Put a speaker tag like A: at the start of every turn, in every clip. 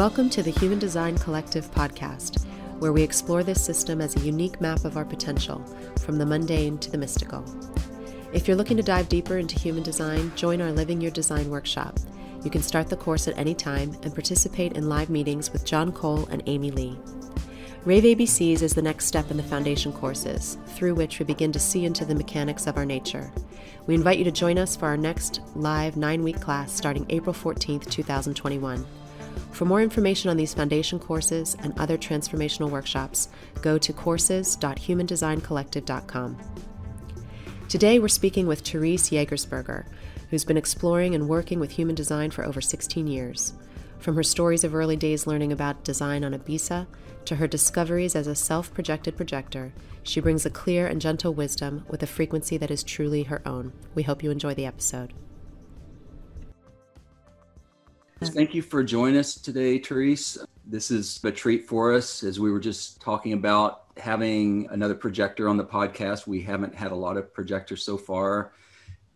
A: Welcome to the Human Design Collective podcast, where we explore this system as a unique map of our potential, from the mundane to the mystical. If you're looking to dive deeper into human design, join our Living Your Design workshop. You can start the course at any time and participate in live meetings with John Cole and Amy Lee. Rave ABCs is the next step in the foundation courses, through which we begin to see into the mechanics of our nature. We invite you to join us for our next live nine week class starting April 14th, 2021. For more information on these foundation courses and other transformational workshops, go to courses.humandesigncollective.com. Today, we're speaking with Therese Jägersberger, who's been exploring and working with human design for over 16 years. From her stories of early days learning about design on Ibiza to her discoveries as a self projected projector, she brings a clear and gentle wisdom with a frequency that is truly her own. We hope you enjoy the episode.
B: Thank you for joining us today, Therese. This is a treat for us as we were just talking about having another projector on the podcast. We haven't had a lot of projectors so far.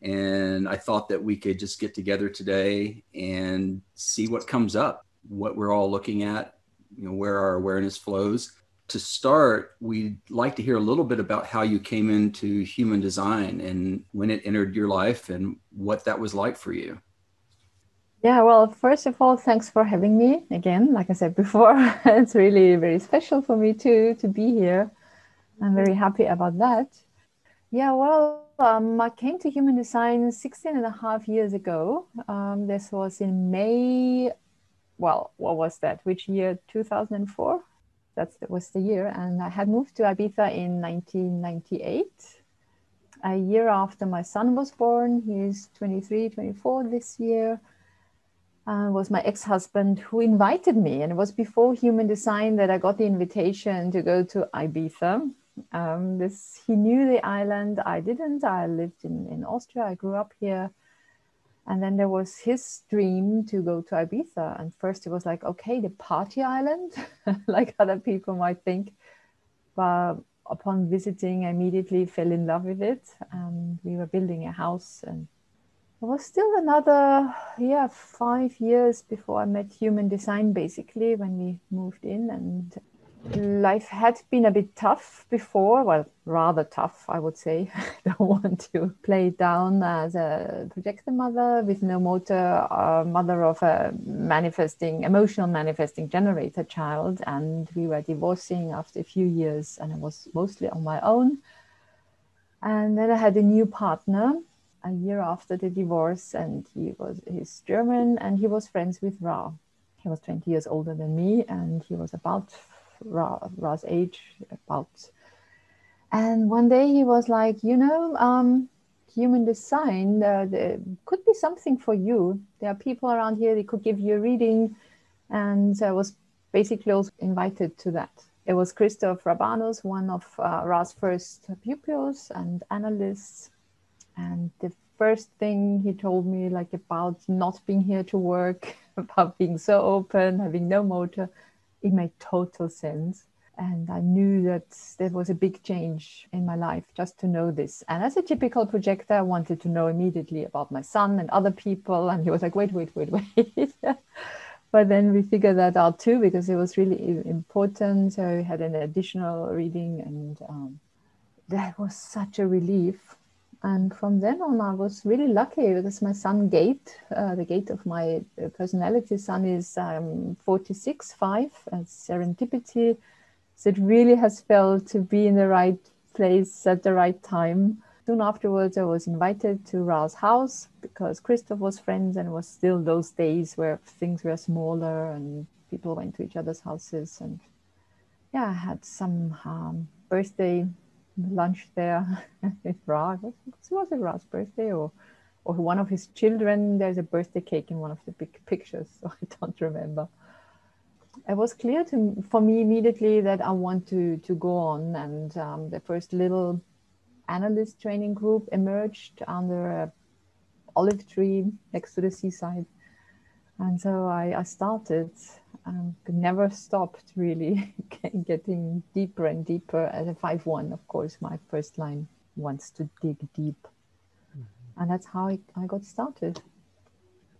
B: And I thought that we could just get together today and see what comes up, what we're all looking at, you know, where our awareness flows. To start, we'd like to hear a little bit about how you came into human design and when it entered your life and what that was like for you.
C: Yeah, well, first of all, thanks for having me again. Like I said before, it's really very special for me to to be here. I'm very happy about that. Yeah, well, um, I came to human design 16 and a half years ago. Um, this was in May. Well, what was that? Which year? 2004. That was the year. And I had moved to Ibiza in 1998. A year after my son was born. He's 23, 24 this year uh, was my ex-husband who invited me and it was before human design that i got the invitation to go to ibiza. Um, this he knew the island. I didn't. I lived in, in austria. I grew up here. And then there was his dream to go to ibiza. And first it was like okay the party island like other people might think. But upon visiting i immediately fell in love with it. And we were building a house and was still another yeah five years before i met human design basically when we moved in and life had been a bit tough before. Well rather tough i would say. I don't want to play down as a projector mother with no motor uh, mother of a manifesting emotional manifesting generator child. And we were divorcing after a few years and i was mostly on my own. And then i had a new partner a year after the divorce, and he was he's German, and he was friends with Ra. He was 20 years older than me, and he was about Ra, Ra's age, about. And one day he was like, you know, um, human design, uh, there could be something for you. There are people around here that could give you a reading, and I was basically also invited to that. It was Christoph Rabanus, one of uh, Ra's first pupils and analysts and the first thing he told me like about not being here to work about being so open having no motor it made total sense. And i knew that there was a big change in my life just to know this. And as a typical projector i wanted to know immediately about my son and other people. And he was like wait wait wait wait. But then we figured that out too because it was really important. So we had an additional reading and um, that was such a relief and from then on i was really lucky because my sun gate uh, the gate of my uh, personality sun is um, 46 5 as serendipity. So it really has felt to be in the right place at the right time. Soon afterwards i was invited to ra's house because christoph was friends and it was still those days where things were smaller and people went to each other's houses and yeah i had some um, birthday lunch there with Ra. Was it Ra's birthday or or one of his children? There's a birthday cake in one of the big pictures, so I don't remember. It was clear to for me immediately that I want to to go on, and um, the first little analyst training group emerged under a olive tree next to the seaside, and so I, I started um, never stopped really getting deeper and deeper as a 5-1 of course my first line wants to dig deep mm-hmm. and that's how I, I got started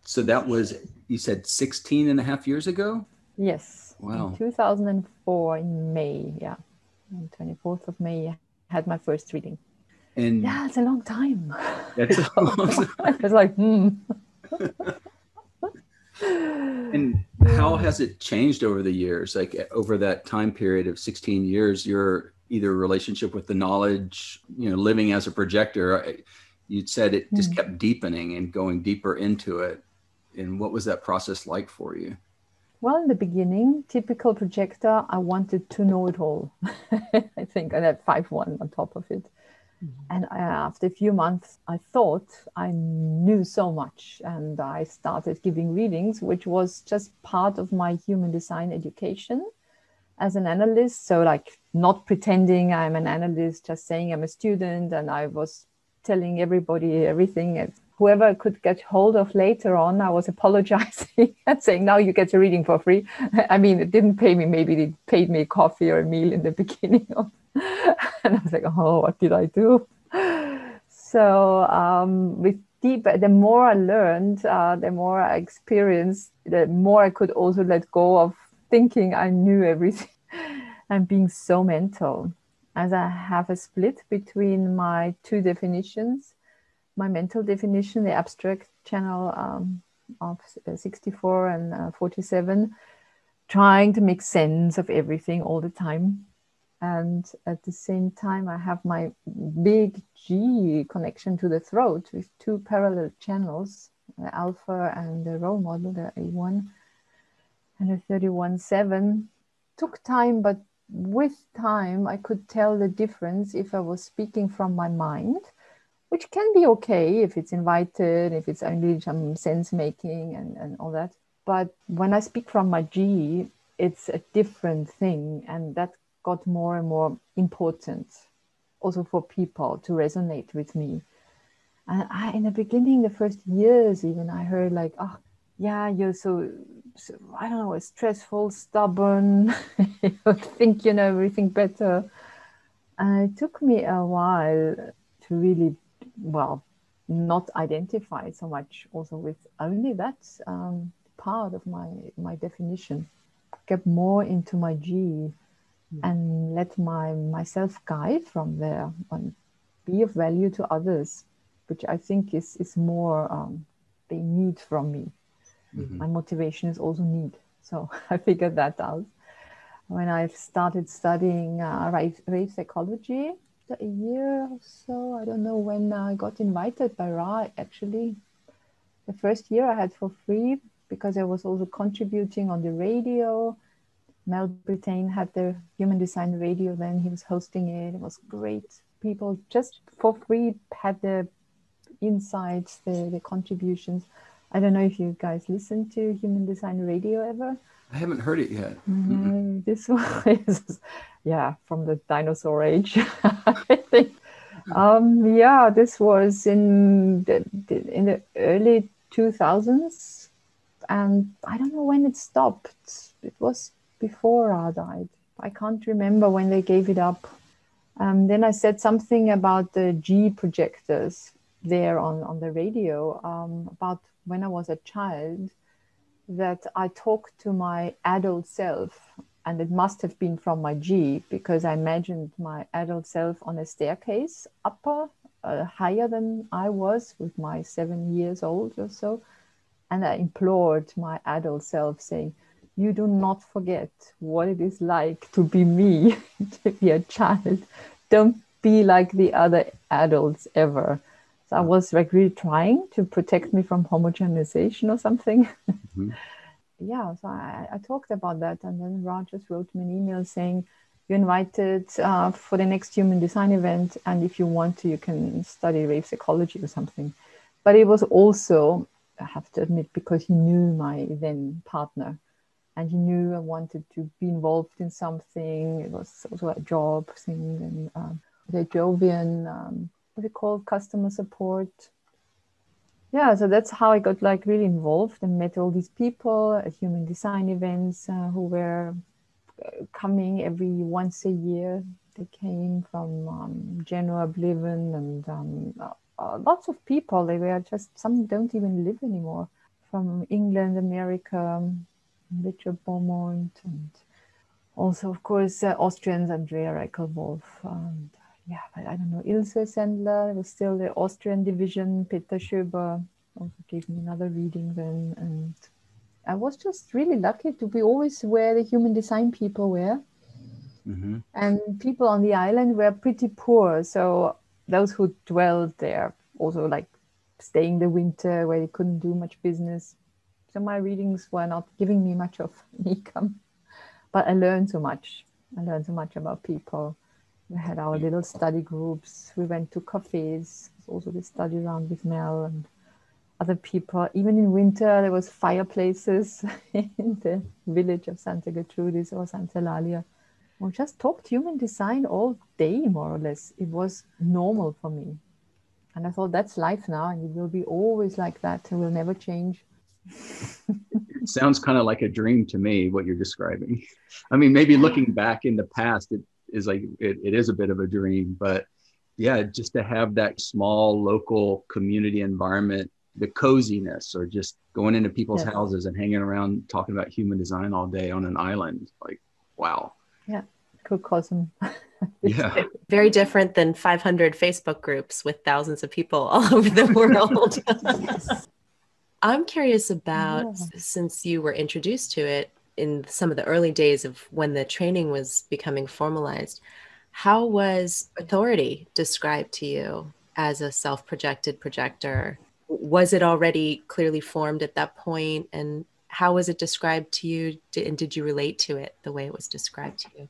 B: so that was you said 16 and a half years ago
C: Yes.
B: Wow.
C: In 2004 in May, yeah. On 24th of May, I had my first reading.
B: And
C: Yeah, it's a long time.
B: that's a long time.
C: it's like, hmm.
B: and how has it changed over the years? Like over that time period of 16 years, your either relationship with the knowledge, you know, living as a projector, I- you said it just
C: Mm.
B: kept deepening and going deeper into it. And what was that process like for you?
C: Well, in the beginning, typical projector, I wanted to know it all. I think I had 5 1 on top of it. And uh, after a few months, I thought I knew so much. And I started giving readings, which was just part of my human design education as an analyst. So, like, not pretending I'm an analyst, just saying I'm a student. And I was telling everybody everything. And whoever could get hold of later on, I was apologizing and saying, now you get a reading for free. I mean, it didn't pay me. Maybe it paid me coffee or a meal in the beginning. Of, and I was like, oh, what did I do? So um, with deep, the more I learned, uh, the more I experienced, the more I could also let go of thinking I knew everything and being so mental. As I have a split between my two definitions, my mental definition, the abstract channel um, of uh, 64 and uh, 47, trying to make sense of everything all the time. And at the same time, I have my big G connection to the throat with two parallel channels, the alpha and the role model, the 8-1 and the 31.7. Took time, but with time, I could tell the difference if I was speaking from my mind, which can be okay if it's invited, if it's only some sense making and, and all that. But when I speak from my G, it's a different thing. And that got more and more important also for people to resonate with me. And I, in the beginning, the first years, even I heard like, oh, yeah, you're so, so I don't know, stressful, stubborn, you think you know everything better. And it took me a while to really, well, not identify so much also with only that um, part of my my definition. Get more into my G and let my myself guide from there and be of value to others, which I think is is more um, they need from me.
B: Mhm.
C: My motivation is also need. So I figured that out when I started studying uh, rave, rave psychology. A year or so, I don't know when I got invited by Ra. Actually, the first year I had for free because I was also contributing on the radio. Mel Brittain had the Human Design Radio then. He was hosting it. It was great. People just for free had the insights, the, the contributions. I don't know if you guys listen to Human Design Radio ever.
B: I haven't heard it yet. Mm-mm.
C: No, this one is, yeah, from the dinosaur age, I think. Um, yeah, this was in the, the in the early 2000s, and I don't know when it stopped. It was before Ra died. I can't remember when they gave it up. Um, then I said something about the G projectors there on, on the radio um, about when I was a child that I talked to my adult self. And it must have been from my G because I imagined my adult self on a staircase, upper, uh, higher than I was with my seven years old or so. And I implored my adult self, saying, you do not forget what it is like to be me, to be a child. Don't be like the other adults ever. So I was like really trying to protect me from homogenization or something.
B: Mm-hmm.
C: yeah, so I, I, talked about that. And then Ra just wrote me an email saying, You're invited uh, for the next human design event. And if you want to, you can study rave psychology or something. But it was also, I have to admit, because he knew my then partner and he knew I wanted to be involved in something. It was also a job thing and um, the Jovian, um, what do you call customer support. Yeah, so that's how I got like really involved and met all these people at human design events uh, who were coming every once a year. They came from um, Genoa, Bliven, and um, uh, lots of people. They were just some don't even live anymore from England, America, Richard Beaumont, and also, of course, uh, Austrians, Andrea Reichelwolf. And yeah, I don't know, Ilse Sendler was still the Austrian division. Peter Schöber also gave me another reading then. And I was just really lucky to be always where the human design people were. Mm-hmm. And people on the island were pretty poor. So those who dwelled there also like staying the winter where they couldn't do much business. So my readings were not giving me much of income, but I learned so much. I learned so much about people we had our little study groups. We went to cafes. Also, we studied around with Mel and other people. Even in winter, there was fireplaces in the village of Santa Gertrudis or Santa Eulalia. We just talked human design all day, more or less. It was normal for me. And I thought that's life now, and it will be always like that. It will never change.
B: It sounds kind of like a dream to me, what you're describing. I mean, maybe looking back in the past, it is like it, it is a bit of a dream but yeah just to have that small local community environment the coziness or just going into people's yeah. houses and hanging around talking about human design all day on an island like wow
C: yeah cosm
B: yeah
D: very different than 500 facebook groups with thousands of people all over the world yes. i'm curious about yeah. since you were introduced to it in some of the early days of when the training was becoming formalized, how was authority described to you as a self projected projector? Was it already clearly formed at that point? And how was it described to you? And did you relate to it the way it was described to you?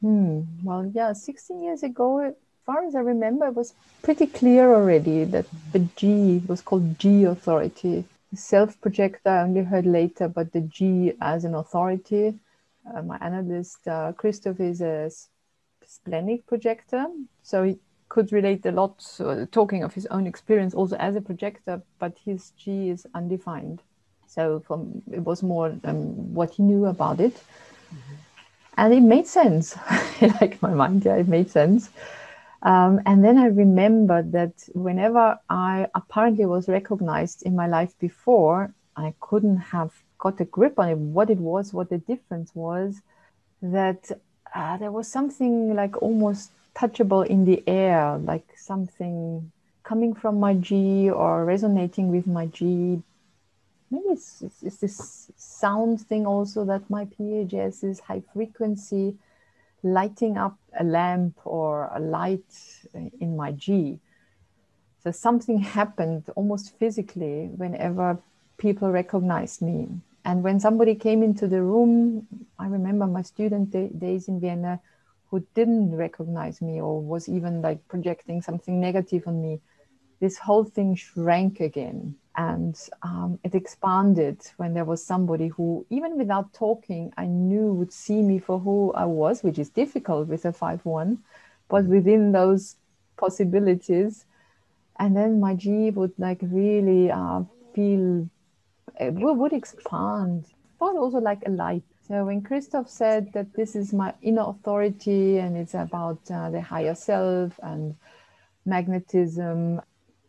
C: Hmm. Well, yeah, 16 years ago, far as I remember, it was pretty clear already that the G was called G authority self projector I only heard later, but the G as an authority. Uh, my analyst uh, Christoph is a splenic projector, so he could relate a lot, uh, talking of his own experience also as a projector, but his G is undefined. So from it was more um, what he knew about it, mm-hmm. and it made sense. like my mind, yeah, it made sense. Um, and then I remembered that whenever I apparently was recognized in my life before, I couldn't have got a grip on it, what it was, what the difference was, that uh, there was something like almost touchable in the air, like something coming from my G or resonating with my G. Maybe it's, it's, it's this sound thing also that my PHS is high frequency lighting up a lamp or a light in my G. So something happened almost physically whenever people recognized me. And when somebody came into the room, I remember my student day, days in Vienna who didn't recognize me or was even like projecting something negative on me, this whole thing shrank again and um, it expanded when there was somebody who even without talking i knew would see me for who i was which is difficult with a 5-1 but within those possibilities. And then my g would like really uh, feel it would expand but also like a light. So when christoph said that this is my inner authority and it's about uh, the higher self and magnetism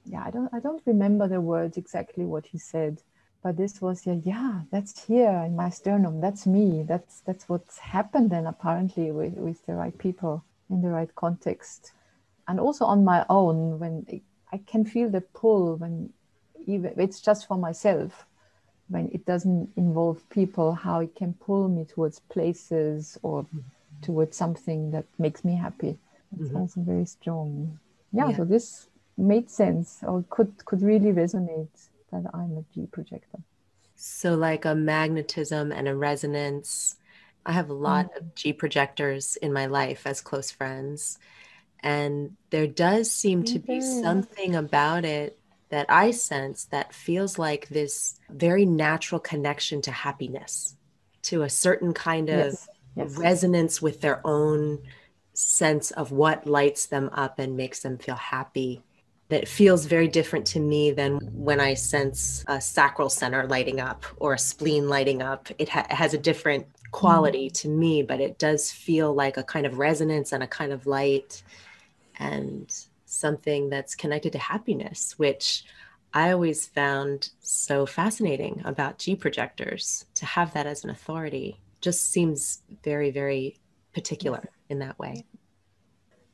C: yeah, I don't I don't remember the words exactly what he said, but this was yeah, yeah, that's here in my sternum. That's me. That's that's what's happened then apparently with, with the right people in the right context. And also on my own when I can feel the pull when even it's just for myself when it doesn't involve people how it can pull me towards places or mm-hmm. towards something that makes me happy it's mm-hmm. also very strong yeah, yeah, so this made sense or could could really resonate that I'm a G projector.
D: So like a magnetism and a resonance. I have a lot mm-hmm. of G projectors in my life as close friends. And there does seem to be something about it that I sense that feels like this very natural connection to happiness, to a certain kind of yes. Yes. resonance with their own sense of what lights them up and makes them feel happy that feels very different to me than when I sense a sacral center lighting up or a spleen lighting up. It, ha- has a different quality mm. to me, but it does feel like a kind of resonance and a kind of light and something that's connected to happiness, which I always found so fascinating about G projectors to have that as an authority just seems very, very particular in that way.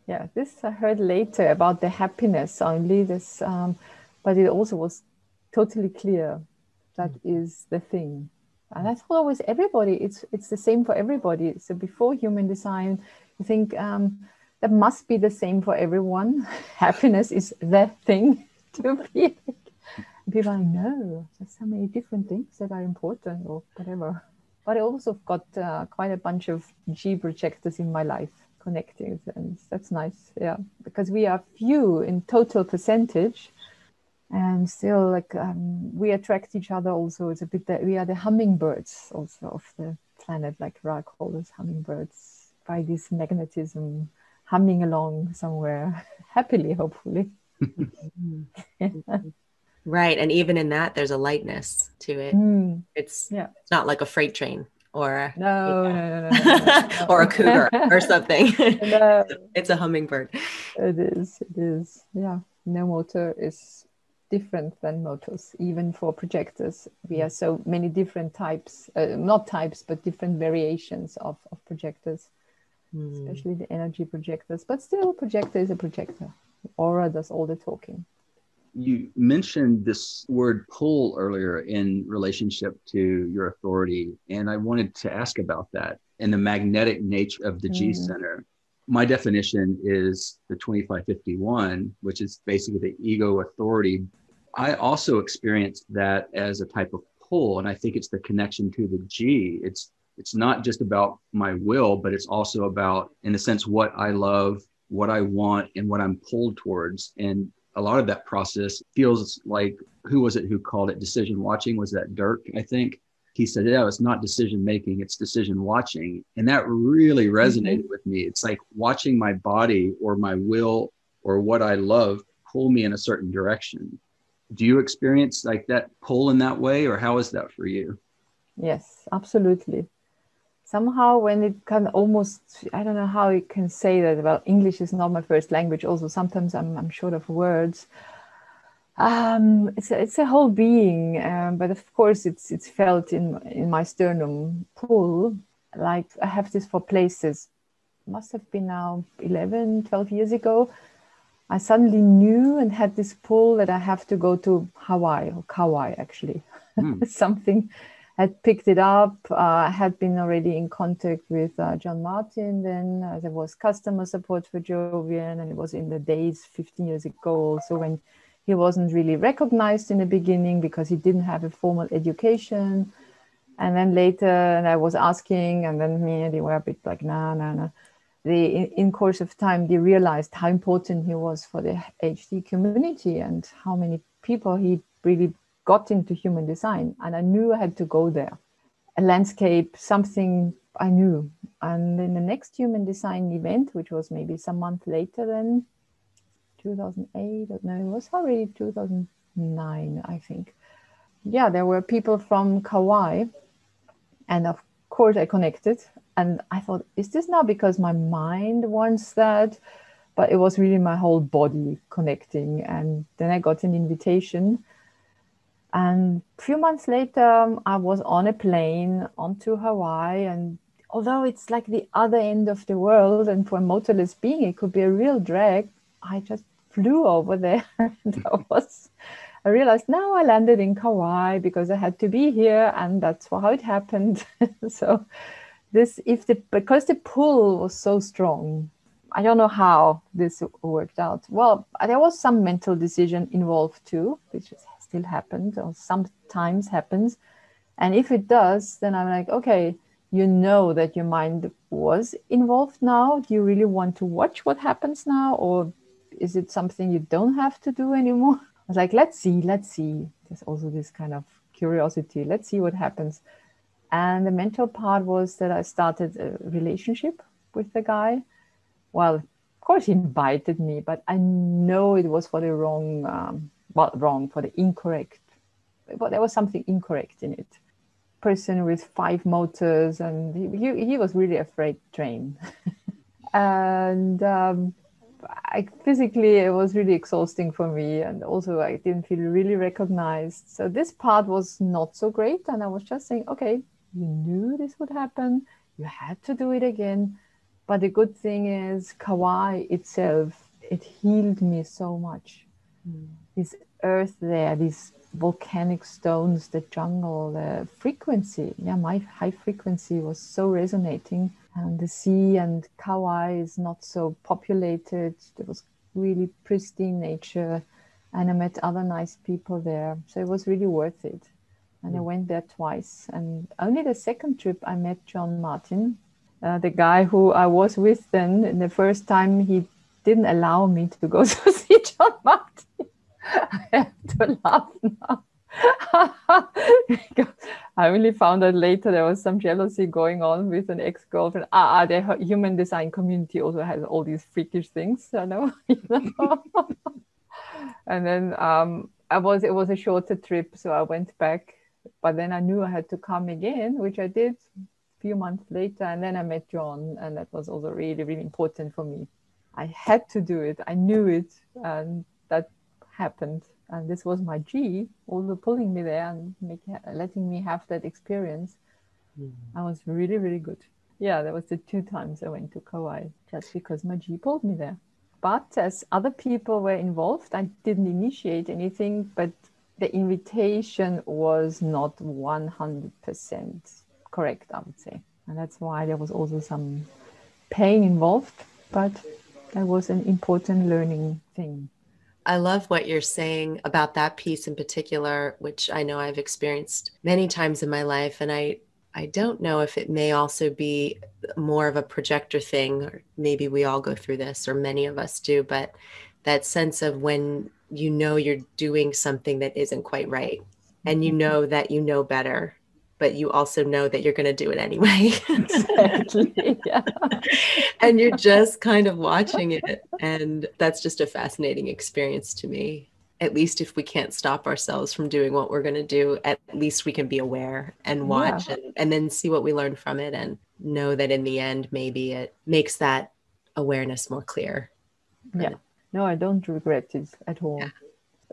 C: Yeah, this I heard later about the happiness only this, um, but it also was totally clear that is the thing. And I thought always everybody, it's it's the same for everybody. So before human design, I think um, that must be the same for everyone. Happiness is the thing to be. People I know there's so many different things that are important or whatever. But I also got uh, quite a bunch of G projectors in my life connecting, and that's nice. Yeah, because we are few in total percentage, and still like um, we attract each other. Also, it's a bit that we are the hummingbirds also of the planet, like Ra calls us hummingbirds by this magnetism humming along somewhere happily, hopefully.
D: Right. And even in that, there's a lightness to it. Mm. It's, yeah. it's not like a freight train or
C: no, no, no, no, no
D: or a cougar or something. no. It's a hummingbird.
C: It is. It is. Yeah. No motor is different than motors, even for projectors. We have so many different types, uh, not types, but different variations of, of projectors mm. especially the energy projectors. But still, projector is a projector. Aura does all the talking.
B: You mentioned this word pull earlier in relationship to your authority, and I wanted to ask about that and the magnetic nature of the mm. G center. My definition is the 2551, which is basically the ego authority. I also experienced that as a type of pull, and I think it's the connection to the G. It's it's not just about my will, but it's also about, in a sense, what I love, what I want, and what I'm pulled towards. And a lot of that process feels like who was it who called it decision watching? Was that Dirk? I think he said, Yeah, it's not decision making, it's decision watching. And that really resonated mm-hmm. with me. It's like watching my body or my will or what I love pull me in a certain direction. Do you experience like that pull in that way, or how is that for you?
C: Yes, absolutely somehow when it can almost i don't know how you can say that well english is not my first language. Also sometimes i'm, I'm short of words. Um, it's, a, it's a whole being um, but of course it's it's felt in in my sternum pull like i have this for places. Must have been now 11 12 years ago. I suddenly knew and had this pull that i have to go to hawaii or kauai actually. Mm. something had picked it up. Uh, had been already in contact with uh, John Martin. Then uh, there was customer support for Jovian, and it was in the days 15 years ago. Also, when he wasn't really recognized in the beginning because he didn't have a formal education. And then later, and I was asking, and then me, and they were a bit like, nah, nah, nah. They, in, in course of time, they realized how important he was for the HD community and how many people he really got into human design and I knew I had to go there. A landscape, something I knew. And in the next human design event, which was maybe some month later than 2008, no, it was already 2009, I think. Yeah, there were people from Kauai. And of course, I connected. And I thought, is this now because my mind wants that? But it was really my whole body connecting. And then I got an invitation and a few months later, um, I was on a plane onto Hawaii. And although it's like the other end of the world, and for a motorless being, it could be a real drag, I just flew over there. and I was, I realized now I landed in Kauai because I had to be here, and that's how it happened. so, this, if the, because the pull was so strong, I don't know how this worked out. Well, there was some mental decision involved too, which is still happened or sometimes happens. And if it does, then I'm like, okay, you know that your mind was involved now. Do you really want to watch what happens now? Or is it something you don't have to do anymore? I was like, let's see, let's see. There's also this kind of curiosity. Let's see what happens. And the mental part was that I started a relationship with the guy. Well, of course, he invited me, but I know it was for the wrong um, wrong for the incorrect, but there was something incorrect in it. Person with five motors, and he, he, was really afraid train. and um, I, physically it was really exhausting for me and also i didn't feel really recognized so this part was not so great and i was just saying okay you knew this would happen you had to do it again but the good thing is kauai itself it healed me so much mm. This earth there these volcanic stones the jungle the frequency yeah my high frequency was so resonating and the sea and Kauai is not so populated. There was really pristine nature, and I met other nice people there. So it was really worth it. And mm. I went there twice. And only the second trip, I met John Martin, uh, the guy who I was with then. And the first time, he didn't allow me to go to see John Martin. I have to laugh now. I only found out later there was some jealousy going on with an ex-girlfriend. Ah, ah the human design community also has all these freakish things, I know. and then um, I was it was a shorter trip, so I went back. But then I knew I had to come again, which I did a few months later. And then I met John, and that was also really, really important for me. I had to do it. I knew it, and that happened and this was my G, also pulling me there and make, letting me have that experience. Mm. I was really, really good. Yeah, that was the two times I went to Kauai just because my G pulled me there. But as other people were involved, I didn't initiate anything, but the invitation was not 100% correct, I would say. And that's why there was also some pain involved, but that was an important learning thing.
D: I love what you're saying about that piece in particular, which I know I've experienced many times in my life. And I, I don't know if it may also be more of a projector thing, or maybe we all go through this, or many of us do, but that sense of when you know you're doing something that isn't quite right and you mm-hmm. know that you know better but you also know that you're going to do it anyway. exactly. Yeah. and you're just kind of watching it. And that's just a fascinating experience to me. At least if we can't stop ourselves from doing what we're going to do, at least we can be aware and watch yeah. and, and then see what we learn from it and know that in the end, maybe it makes that awareness more clear.
C: Yeah. No, I don't regret it at all. Yeah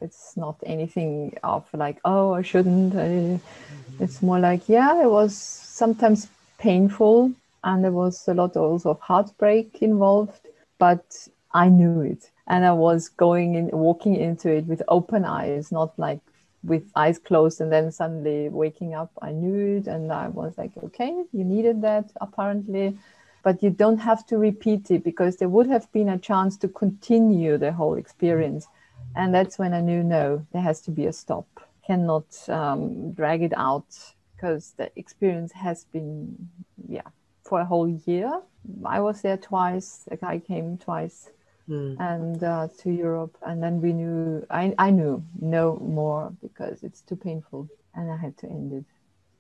C: it's not anything of like oh i shouldn't. Mm-hmm. it's more like yeah it was sometimes painful and there was a lot also of heartbreak involved but i knew it. And i was going in walking into it with open eyes not like with eyes closed and then suddenly waking up i knew it and i was like okay you needed that apparently. But you don't have to repeat it because there would have been a chance to continue the whole experience and that's when I knew no, there has to be a stop. Cannot um, drag it out because the experience has been, yeah, for a whole year. I was there twice. The guy came twice, mm. and uh, to Europe, and then we knew. I I knew no more because it's too painful, and I had to end it.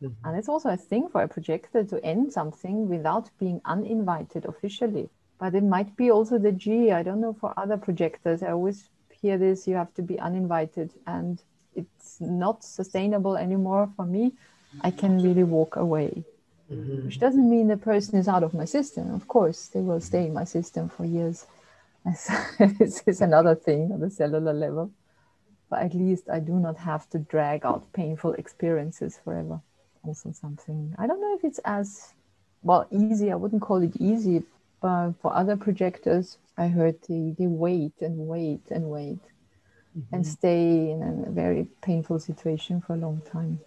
C: Mm-hmm. And it's also a thing for a projector to end something without being uninvited officially. But it might be also the G. I don't know for other projectors. I always hear this, you have to be uninvited. And it's not sustainable anymore for me. I can really walk away. Mm-hmm. Which doesn't mean the person is out of my system. Of course, they will stay in my system for years. this is another thing on the cellular level. But at least I do not have to drag out painful experiences forever. Also, something I don't know if it's as well easy. I wouldn't call it easy, but for other projectors, I heard they, they wait and wait and wait mm-hmm. and stay in a very painful situation for a long time.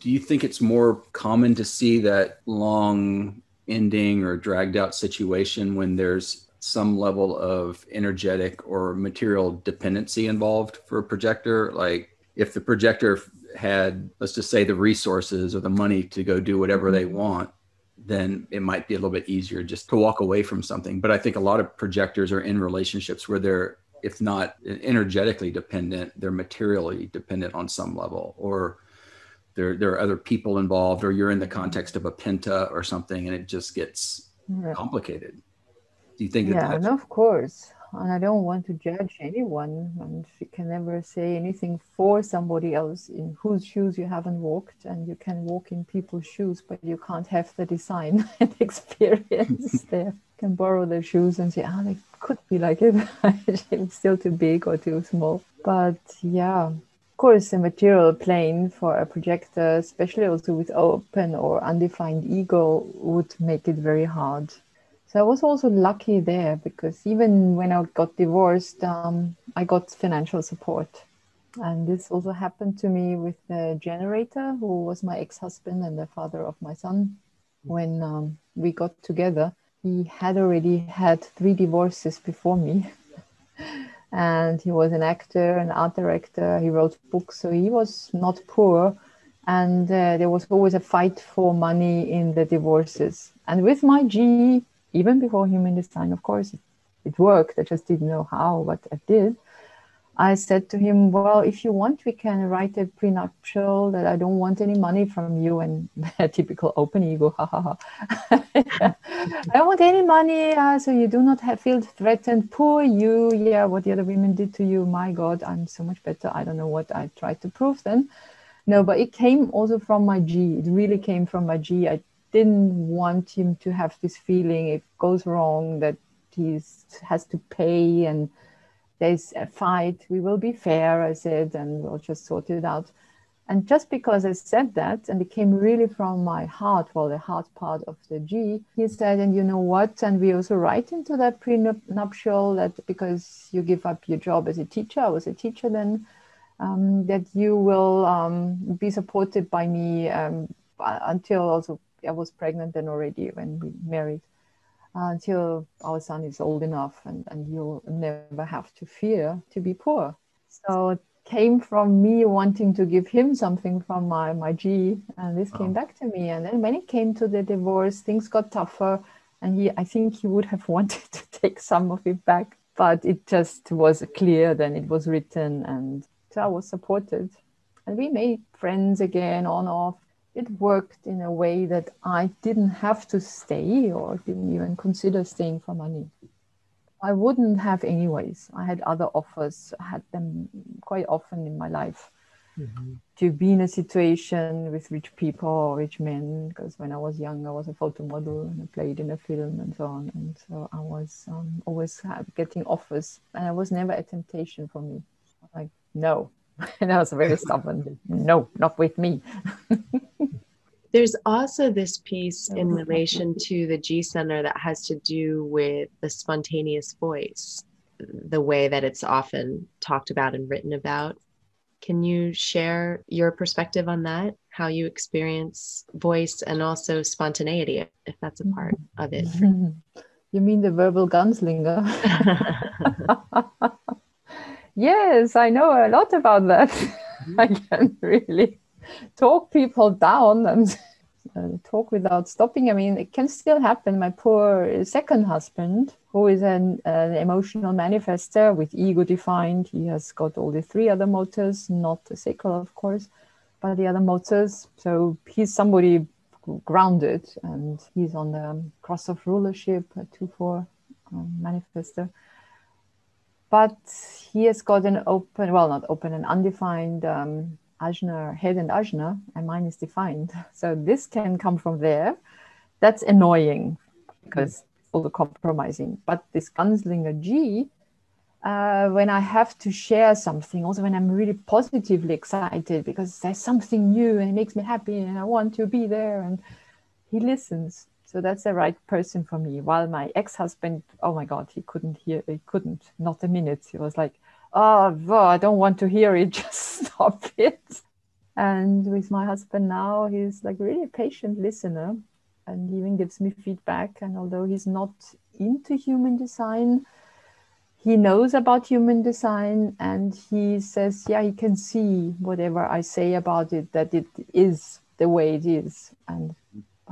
B: Do you think it's more common to see that long ending or dragged out situation when there's some level of energetic or material dependency involved for a projector? Like if the projector had, let's just say, the resources or the money to go do whatever mm-hmm. they want, then it might be a little bit easier just to walk away from something. But I think a lot of projectors are in relationships where they're, if not energetically dependent, they're materially dependent on some level, or there there are other people involved, or you're in the context of a penta or something, and it just gets complicated. Do you think?
C: Yeah, and of course, and I don't want to judge anyone. And you can never say anything for somebody else in whose shoes you haven't walked. And you can walk in people's shoes, but you can't have the design and experience there. You can borrow their shoes and say, ah, oh, they could be like it. it's still too big or too small. But yeah, of course, the material plane for a projector, especially also with open or undefined ego, would make it very hard so I was also lucky there because even when I got divorced, um, I got financial support. And this also happened to me with the generator, who was my ex husband and the father of my son. When um, we got together, he had already had three divorces before me. and he was an actor, an art director. He wrote books, so he was not poor. And uh, there was always a fight for money in the divorces. And with my G, even before human design, of course, it, it worked. I just didn't know how, but I did. I said to him, Well, if you want, we can write a prenuptial that I don't want any money from you. And typical open ego, ha ha ha. I don't want any money, uh, so you do not have, feel threatened. Poor you. Yeah, what the other women did to you. My God, I'm so much better. I don't know what I tried to prove then. No, but it came also from my G. It really came from my G. I didn't want him to have this feeling if goes wrong that he has to pay and there's a fight we will be fair i said and we'll just sort it out. And just because i said that and it came really from my heart well the heart part of the g he said and you know what? And we also write into that prenuptial that because you give up your job as a teacher i was a teacher then um, that you will um, be supported by me um, until also I was pregnant then already when we married until our son is old enough and, and you'll never have to fear to be poor. So it came from me wanting to give him something from my, my G and this came oh. back to me. And then when it came to the divorce, things got tougher and he I think he would have wanted to take some of it back. But it just was clear then it was written and so I was supported. And we made friends again on off it worked in a way that I didn't have to stay or didn't even consider staying for money. I wouldn't have anyways. I had other offers, I had them quite often in my life. Mm-hmm. To be in a situation with rich people or rich men, because when I was young, I was a photo model and I played in a film and so on. And so I was um, always getting offers, and it was never a temptation for me. Like, no, and I was very stubborn. No, not with me.
D: There's also this piece in oh. relation to the G Center that has to do with the spontaneous voice, the way that it's often talked about and written about. Can you share your perspective on that? How you experience voice and also spontaneity, if that's a part of it?
C: You mean the verbal gunslinger? Yes, I know a lot about that. I can really talk people down and uh, talk without stopping. I mean, it can still happen. My poor second husband, who is an, an emotional manifester with ego defined, he has got all the three other motors, not the sacral, of course, but the other motors. So he's somebody grounded and he's on the cross of rulership, a 2 4 um, manifester but he has got an open, well, not open, an undefined um, ajna, head and ajna, and mine is defined. So this can come from there. That's annoying because all the compromising. But this gunslinger G, uh, when I have to share something, also when I'm really positively excited because there's something new and it makes me happy and I want to be there, and he listens. So that's the right person for me. While my ex-husband, oh my God, he couldn't hear, he couldn't, not a minute. He was like, oh, I don't want to hear it, just stop it. And with my husband now, he's like really a patient listener and even gives me feedback. And although he's not into human design, he knows about human design and he says, yeah, he can see whatever I say about it, that it is the way it is. And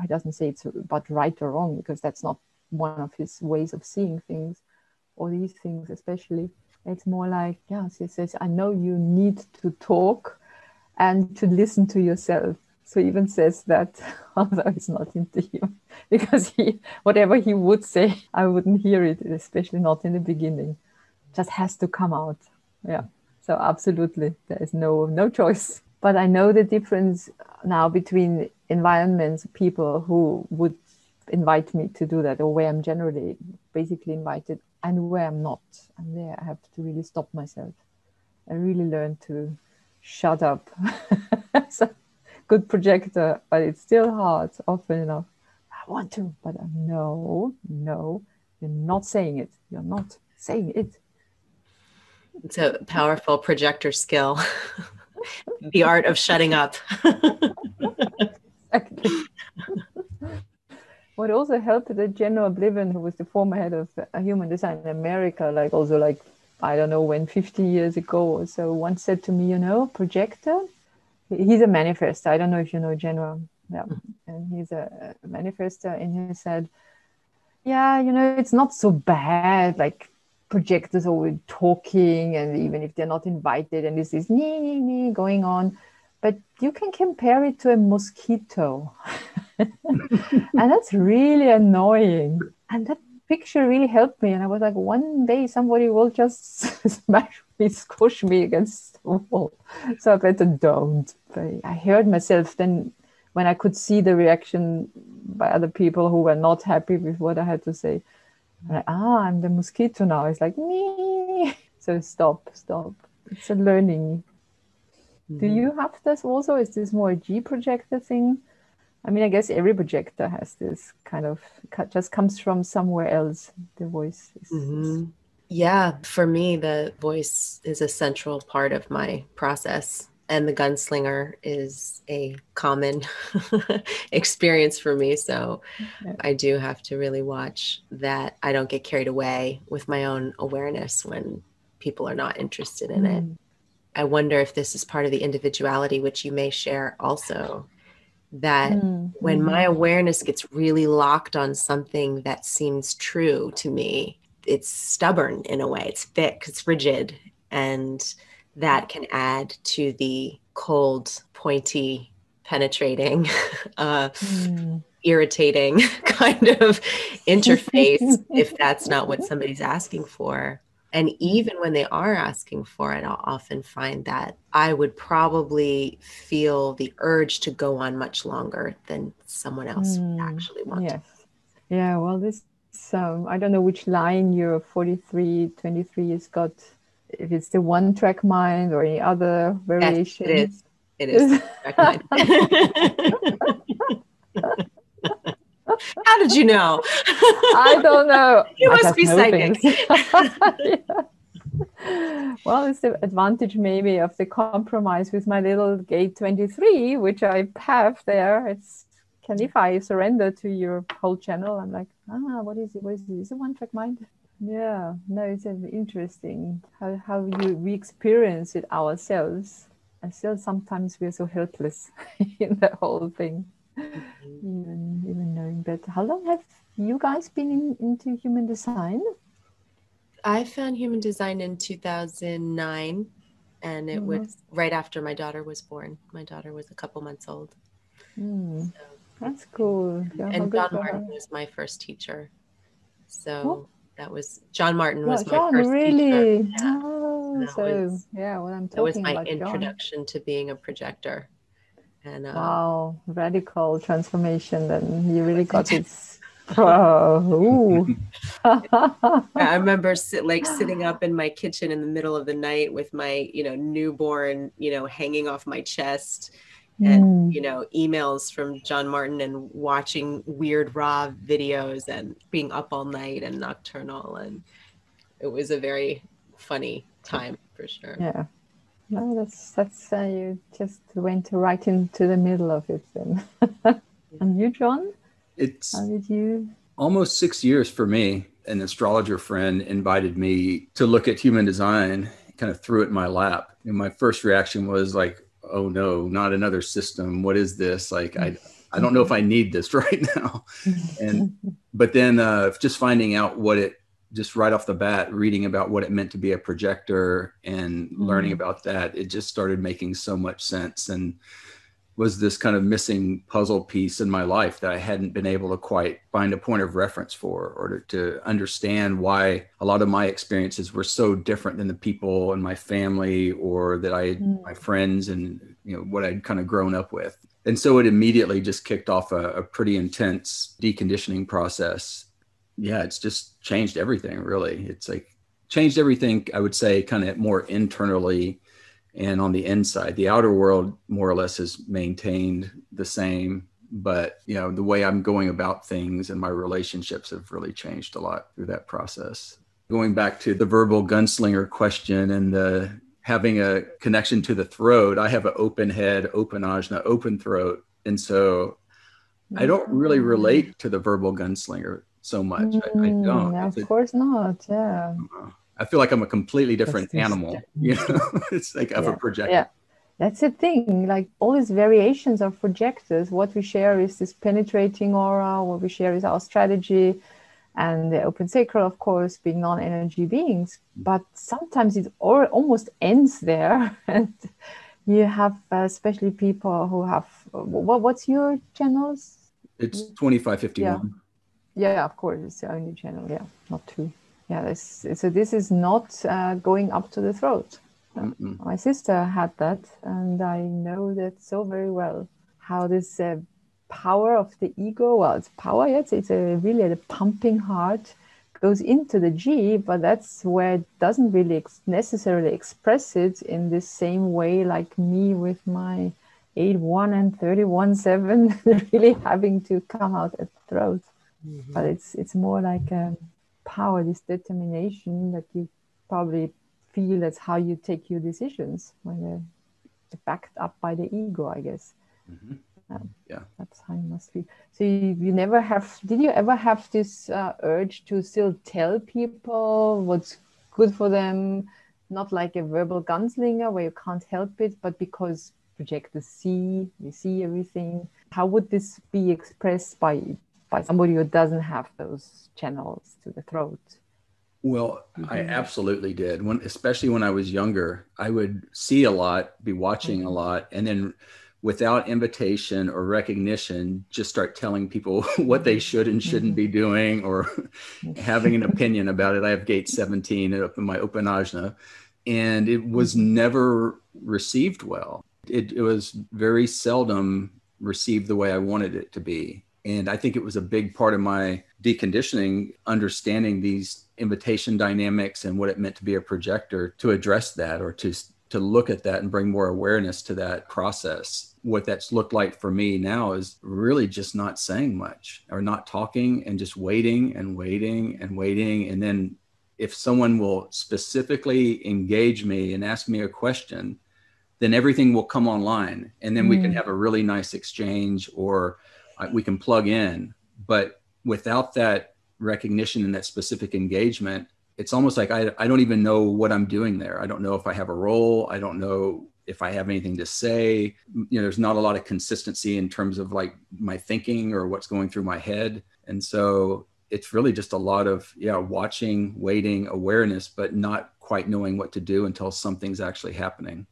C: he doesn't say it's about right or wrong because that's not one of his ways of seeing things or these things especially it's more like yes he says i know you need to talk and to listen to yourself so even says that although he's not into him because he whatever he would say i wouldn't hear it especially not in the beginning just has to come out. Yeah. So absolutely, there is no no choice. But I know the difference now between environments, people who would invite me to do that, or where I'm generally basically invited, and where I'm not. And there I have to really stop myself. I really learn to shut up. so, good projector, but it's still hard often enough. I want to, but I'm, no, no, you're not saying it. You're not saying it.
D: It's a powerful projector skill. the art of shutting up.
C: what also helped that Genoa Bliven, who was the former head of human design in America, like also like I don't know when 50 years ago or so, once said to me, you know, projector. He's a manifester. I don't know if you know Jenno. Yeah, mm-hmm. and he's a manifester, and he said, yeah, you know, it's not so bad. Like projectors always talking and even if they're not invited and this is nee, nee, nee, going on but you can compare it to a mosquito and that's really annoying and that picture really helped me and i was like one day somebody will just smash me squish me against the wall so i better don't but i heard myself then when i could see the reaction by other people who were not happy with what i had to say like, ah, I'm the mosquito now. It's like me. So stop, stop. It's a learning. Mm-hmm. Do you have this also? Is this more a G projector thing? I mean, I guess every projector has this kind of just comes from somewhere else. The voice. Is, mm-hmm.
D: Yeah, for me, the voice is a central part of my process and the gunslinger is a common experience for me so okay. i do have to really watch that i don't get carried away with my own awareness when people are not interested in mm. it i wonder if this is part of the individuality which you may share also that mm. when my mm-hmm. awareness gets really locked on something that seems true to me it's stubborn in a way it's thick it's rigid and that can add to the cold, pointy, penetrating, uh, mm. irritating kind of interface if that's not what somebody's asking for. And even when they are asking for it, I'll often find that I would probably feel the urge to go on much longer than someone else mm, actually want
C: yes. Yeah, well, this, so I don't know which line your 43, 23 has got if it's the one track mind or any other variation.
D: Yes, it is. It is. How did you know?
C: I don't know.
D: You must be psychic.
C: well, it's the advantage maybe of the compromise with my little gate 23, which I have there. It's can if I surrender to your whole channel, I'm like, ah, what is it? What is it? Is it one track mind? Yeah, no, it's interesting how, how you we experience it ourselves. And still sometimes we're so helpless in the whole thing. Mm-hmm. Even even knowing better. How long have you guys been in, into human design?
D: I found human design in 2009 and it mm-hmm. was right after my daughter was born. My daughter was a couple months old.
C: Mm, so, that's cool.
D: Yeah, and John Martin was my first teacher. So that was John Martin was my John, first
C: really?
D: teacher.
C: Yeah. Oh, so was, yeah, well, I'm talking about.
D: That was my introduction
C: John.
D: to being a projector.
C: And uh, wow, radical transformation. Then you really got it. oh,
D: I remember sit, like sitting up in my kitchen in the middle of the night with my, you know, newborn, you know, hanging off my chest and mm. you know emails from john martin and watching weird Ra videos and being up all night and nocturnal and it was a very funny time for sure
C: yeah no that's that's uh, you just went right into the middle of it then and you john
B: it's
C: how did you
B: almost six years for me an astrologer friend invited me to look at human design kind of threw it in my lap and my first reaction was like oh no, not another system. What is this? Like, I, I don't know if I need this right now. And, but then uh, just finding out what it, just right off the bat, reading about what it meant to be a projector and mm. learning about that, it just started making so much sense. And was this kind of missing puzzle piece in my life that I hadn't been able to quite find a point of reference for or to, to, understand why a lot of my experiences were so different than the people in my family or that I mm. my friends and you know what I'd kind of grown up with. And so it immediately just kicked off a, a pretty intense deconditioning process. Yeah, it's just changed everything really. It's like changed everything, I would say, kind of more internally and on the inside the outer world more or less has maintained the same but you know the way i'm going about things and my relationships have really changed a lot through that process going back to the verbal gunslinger question and the having a connection to the throat i have an open head open ajna open throat and so i don't really mm. relate to the verbal gunslinger so much I, I,
C: mm, don't of course not yeah uh,
B: I feel like I'm a completely different animal. You know, it's like of
C: yeah.
B: a projector.
C: Yeah. That's the thing. Like all these variations of projectors, what we share is this penetrating aura, what we share is our strategy, and the open sacral, of course, being non-energy beings. But sometimes it almost ends there, and you have uh, especially people who have what, what's your channels?
B: It's twenty five fifty one.
C: Yeah. Yeah, of course, it's the only channel. Yeah, not two. Yeah this, so this is not uh, going up to the throat. Mm my sister had that and i know that so very well how this uh, power of the ego well it's power yes it's a really the pumping heart goes into the g but that's where it doesn't really ex- necessarily express it in the same way like me with my 8 1 and 31 7 really having to come out at the throat mm-hmm. but it's it's more like a power, this determination that you probably feel that's how you take your decisions when they're backed up by the ego, I guess.
B: Mm-hmm.
C: Um,
B: yeah,
C: that's how you must feel. So you, you never have? Did you ever have this uh, urge to still tell people what's good for them? Not like a verbal gunslinger where you can't help it, but because projectors see, you see everything. How would this be expressed by by somebody who doesn't have those channels to the throat?
B: Well, mm-hmm. I absolutely did. When especially when I was younger, I would see a lot, be watching mm-hmm. a lot, and then without invitation or recognition, just start telling people what they should and shouldn't mm-hmm. be doing or having an opinion about it. I have gate 17 up in my open ajna, and it was mm-hmm. never received well. It, it was very seldom received the way I wanted it to be. And I think it was a big part of my deconditioning, understanding these invitation dynamics and what it meant to be a projector to address that or to to look at that and bring more awareness to that process. What that's looked like for me now is really just not saying much or not talking and just waiting and waiting and waiting. And then if someone will specifically engage me and ask me a question, then everything will come online and then mm. we can mm. have a really nice exchange or we can plug in but without that recognition and that specific engagement it's almost like I, I don't even know what i'm doing there. I don't know if i have a role. I don't know if i have anything to say. You know there's not a lot of consistency in terms of like my thinking or what's going through my head. And so it's really just a lot of yeah watching waiting awareness but not quite knowing what to do until something's actually happening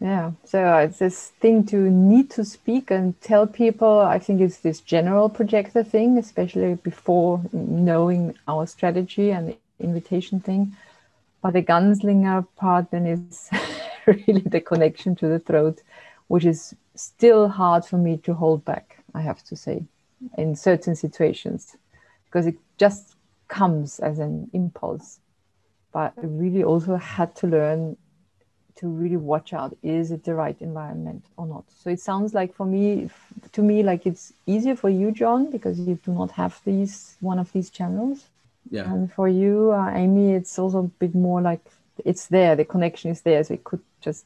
C: yeah, so uh, it's this thing to need to speak and tell people. I think it's this general projector thing, especially before knowing our strategy and the invitation thing. But the gunslinger part then is really the connection to the throat, which is still hard for me to hold back, I have to say, in certain situations, because it just comes as an impulse. But I really also had to learn to really watch out is it the right environment or not? So it sounds like for me to me like it's easier for you john because you do not have these one of these channels.
B: Yeah.
C: And for you uh, amy it's also a bit more like it's there the connection is there so it could just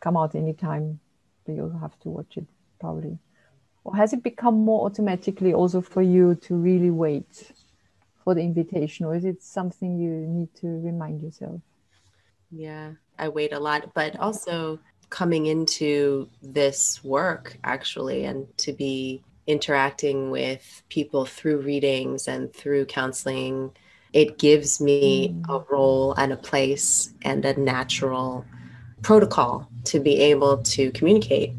C: come out anytime but you'll have to watch it probably. Or has it become more automatically also for you to really wait for the invitation or is it something you need to remind yourself?
D: Yeah I wait a lot, but also coming into this work actually and to be interacting with people through readings and through counseling it gives me mm. a role and a place and a natural protocol to be able to communicate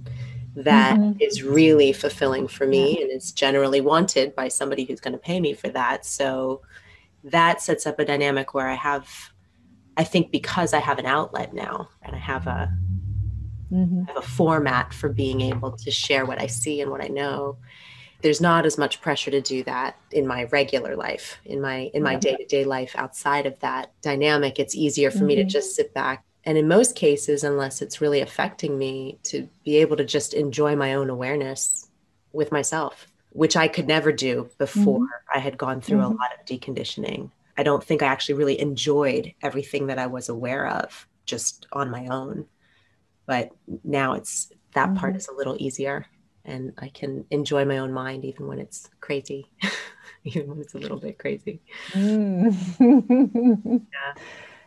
D: that mm-hmm. is really fulfilling for me yeah. and is generally wanted by somebody who's going to pay me for that. So that sets up a dynamic where I have, I think, because I have an outlet now and I have a, mm-hmm. I have a format for being able to share what I see and what I know. There's not as much pressure to do that in my regular life, in my in my day to day life outside of that dynamic. It's easier for mm-hmm. me to mm-hmm. just sit back and in most cases unless it's really affecting me to be able to just enjoy my own awareness with myself which i could never do before mm-hmm. i had gone through mm-hmm. a lot of deconditioning i don't think i actually really enjoyed everything that i was aware of just on my own but now it's that mm-hmm. part is a little easier and i can enjoy my own mind even when it's crazy even when it's a little bit crazy mm.
C: yeah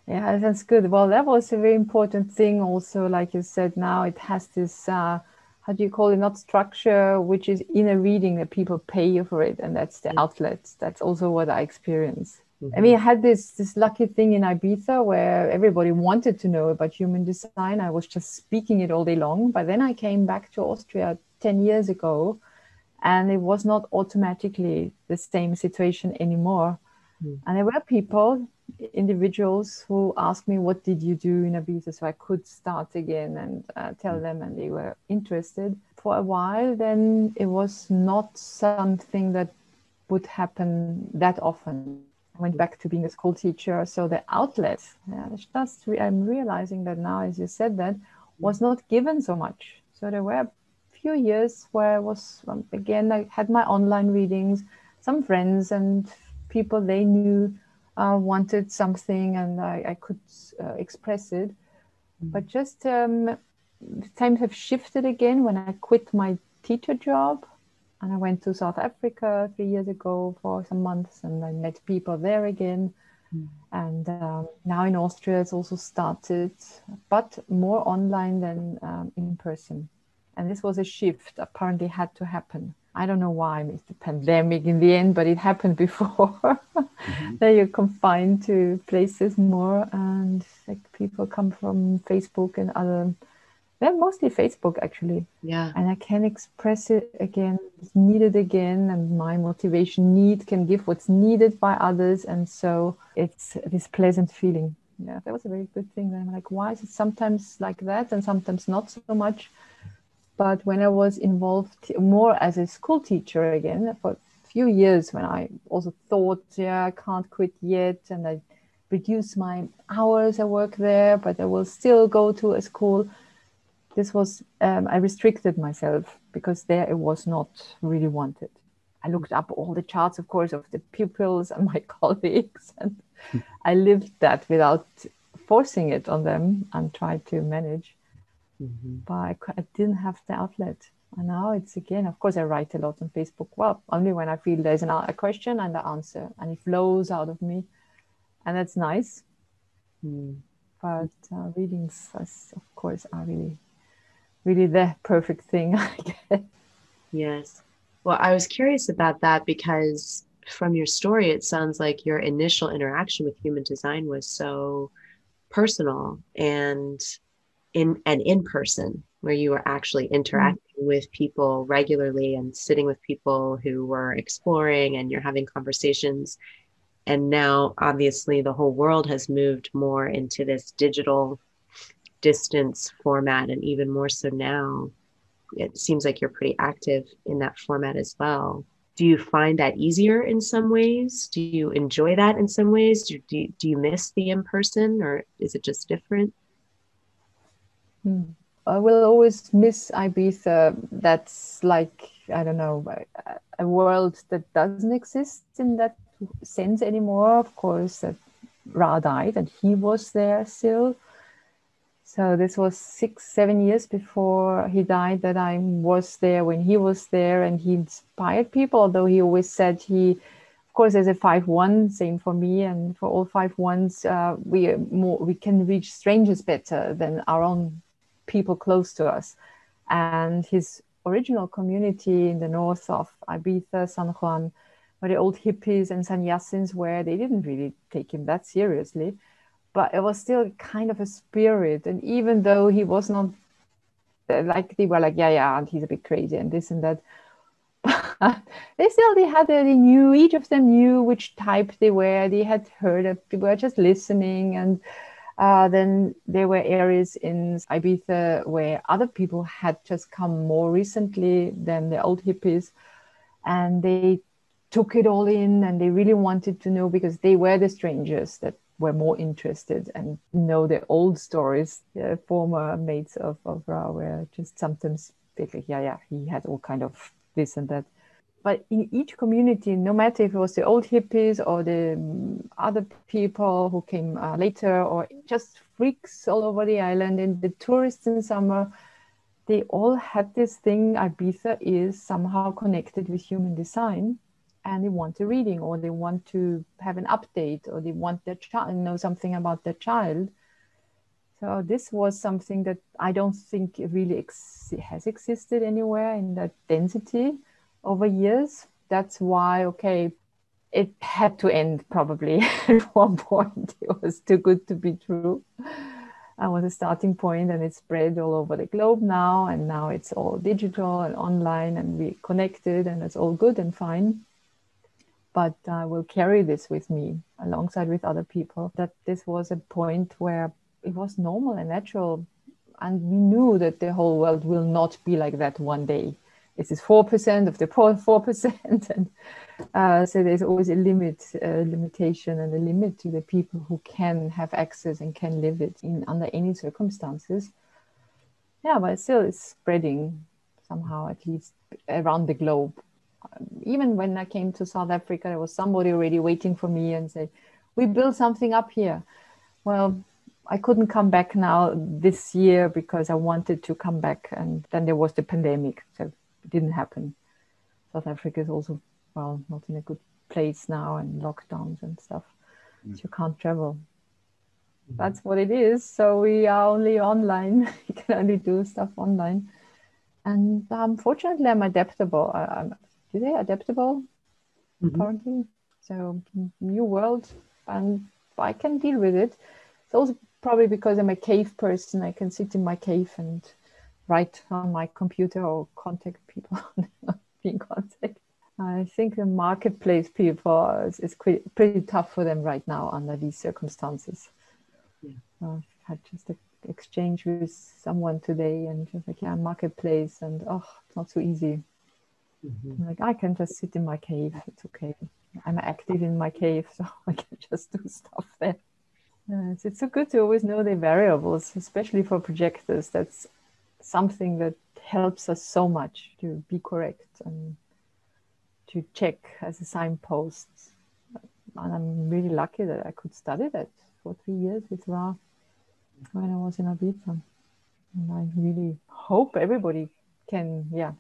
C: yeah, that's good. Well, that was a very important thing. Also, like you said, now it has this. Uh, how do you call it? Not structure, which is inner reading that people pay you for it, and that's the mm-hmm. outlet. That's also what I experience. Mm-hmm. I mean, I had this this lucky thing in Ibiza where everybody wanted to know about human design. I was just speaking it all day long. But then I came back to Austria ten years ago, and it was not automatically the same situation anymore. Mm. And there were people individuals who asked me, What did you do in Ibiza? So I could start again and uh, tell mm. them, and they were interested. For a while, then it was not something that would happen that often. I went back to being a school teacher. So the outlet, yeah, just re- I'm realizing that now, as you said that, was not given so much. So there were a few years where I was, um, again, I had my online readings, some friends and people they knew uh, wanted something and I, I could uh, express it. Mm-hmm. But just um, times have shifted again when I quit my teacher job and I went to South Africa three years ago for some months and I met people there again. Mm. And um, now in Austria, it's also started, but more online than um, in person. And this was a shift, apparently, had to happen. I don't know why it's the pandemic in the end, but it happened before. mm-hmm. that you're confined to places more, and like people come from Facebook and other. They're mostly Facebook actually.
D: Yeah.
C: And I can express it again, it's needed again, and my motivation need can give what's needed by others, and so it's this pleasant feeling. Yeah, that was a very good thing. I'm like, why is it sometimes like that and sometimes not so much? But when I was involved more as a school teacher again for a few years, when I also thought, yeah, I can't quit yet, and I reduce my hours I work there, but I will still go to a school. This was, um, I restricted myself because there it was not really wanted. I looked up all the charts, of course, of the pupils and my colleagues, and I lived that without forcing it on them and tried to manage. Mm-hmm. But I, I, didn't have the outlet. And now it's again, of course, I write a lot on Facebook. Well, only when I feel there's an, a question and the answer, and it flows out of me. And that's nice. Mm. But uh, readings, of course, are really, really the perfect thing, I guess.
D: Yes. Well, I was curious about that because from your story, it sounds like your initial interaction with human design was so personal and in and in person where you were actually mm-hmm. interacting mm-hmm. with people regularly and sitting with people who were exploring and you're having conversations and now obviously the whole world has moved more into this digital distance format and even more so now it seems like you're pretty active in that format as well do you find that easier in some ways do you enjoy that in some ways do, do, do you miss the in person or is it just different
C: Hmm. I will always miss Ibiza. That's like, I don't know, a world that doesn't exist in that sense anymore. Of course, that Ra died and he was there still. So this was six, seven years before he died that I was there when he was there and he inspired people, although he always said he, of course, as a five one, same for me, and for all five ones, uh, we more we can reach strangers better than our own people close to us. And his original community in the north of Ibiza, San Juan, where the old hippies and sannyasins were, they didn't really take him that seriously. But it was still kind of a spirit. And even though he was not like they were like, yeah, yeah, and he's a bit crazy and this and that. they still they had they knew each of them knew which type they were. They had heard of they were just listening and uh, then there were areas in Ibiza where other people had just come more recently than the old hippies, and they took it all in and they really wanted to know because they were the strangers that were more interested and know the old stories. The former mates of, of Ra were just sometimes like, yeah, yeah, he had all kind of this and that. But in each community, no matter if it was the old hippies or the um, other people who came uh, later or just freaks all over the island and the tourists in summer, they all had this thing Ibiza is somehow connected with human design and they want a reading or they want to have an update or they want their child know something about their child. So this was something that i don't think really ex- has existed anywhere in that density over years. That's why okay it had to end probably at one point. It was too good to be true. I was a starting point and it spread all over the globe now and now it's all digital and online and we connected and it's all good and fine but I will carry this with me alongside with other people. That this was a point where it was normal and natural, and we knew that the whole world will not be like that one day. It is four percent of the poor four percent, and uh, so there's always a limit, a limitation, and a limit to the people who can have access and can live it in under any circumstances. Yeah, but still, it's spreading somehow, at least around the globe even when I came to South Africa, there was somebody already waiting for me and say, "We built something up here." Well, I couldn't come back now this year because I wanted to come back, and then there was the pandemic, so it didn't happen. South Africa is also well not in a good place now, and lockdowns and stuff, mm. so you can't travel. Mm. That's what it is. So we are only online. you can only do stuff online, and unfortunately, I'm adaptable. I, I'm do they adaptable mm-hmm. apparently so new world and i can deal with it. It's also probably because i'm a cave person. I can sit in my cave and write on my computer or contact people. Be in contact. I think the marketplace people is, is pretty, pretty tough for them right now under these circumstances. Yeah. i've had just an exchange with someone today and just like yeah marketplace and oh it's not so easy Mm-hmm. Like I can just sit in my cave. It's okay. I'm active in my cave, so I can just do stuff there. Yes, it's so good to always know the variables, especially for projectors. That's something that helps us so much to be correct and to check as a signpost. And I'm really lucky that I could study that for three years with Ra when I was in Ibiza. And I really hope everybody can, yeah,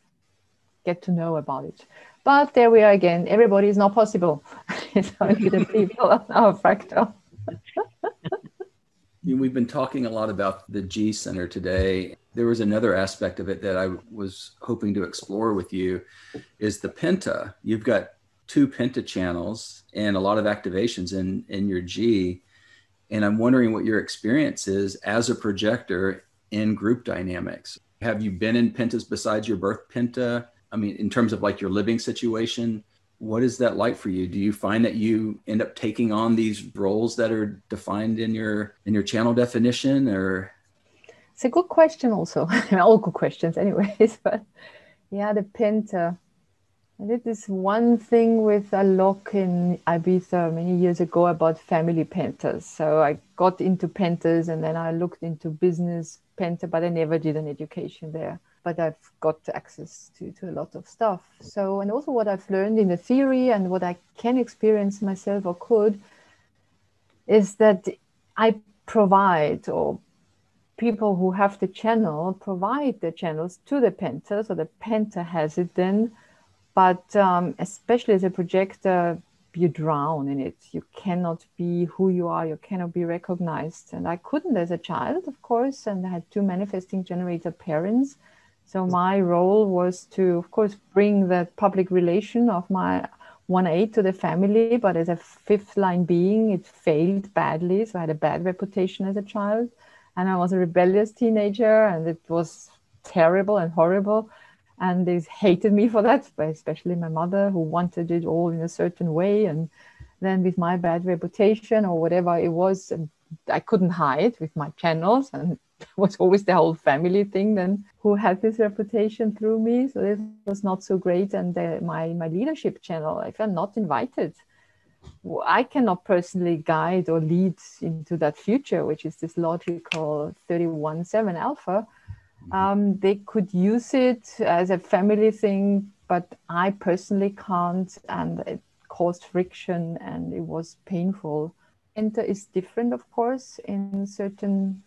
C: get to know about it. But there we are again. Everybody is not possible. it's only the people on our fractal.
B: We've been talking a lot about the G Center today. There was another aspect of it that I was hoping to explore with you is the Penta. You've got two Penta channels and a lot of activations in, in your G. And I'm wondering what your experience is as a projector in group dynamics. Have you been in pentas besides your birth penta? I mean, in terms of like your living situation, what is that like for you? Do you find that you end up taking on these roles that are defined in your in your channel definition, or?
C: It's a good question, also. All good questions, anyways. But yeah, the penta. I did this one thing with Alok in Ibiza many years ago about family pentas. So I got into pentas and then I looked into business penta, but I never did an education there but I've got access to, to a lot of stuff. So, and also what I've learned in the theory and what I can experience myself or could is that I provide or people who have the channel provide the channels to the penta. So the penta has it then, but um, especially as a projector, you drown in it. You cannot be who you are. You cannot be recognized. And I couldn't as a child, of course. And I had two manifesting generator parents so my role was to, of course, bring the public relation of my 1A to the family, but as a fifth line being, it failed badly. So I had a bad reputation as a child. And I was a rebellious teenager, and it was terrible and horrible. And they hated me for that, especially my mother, who wanted it all in a certain way. And then with my bad reputation or whatever it was, I couldn't hide with my channels. And was always the whole family thing then who had this reputation through me. So this was not so great. And the, my, my leadership channel, I felt not invited I cannot personally guide or lead into that future, which is this logical 31.7 alpha. Um, they could use it as a family thing, but I personally can't, and it caused friction and it was painful. Enter is different, of course, in certain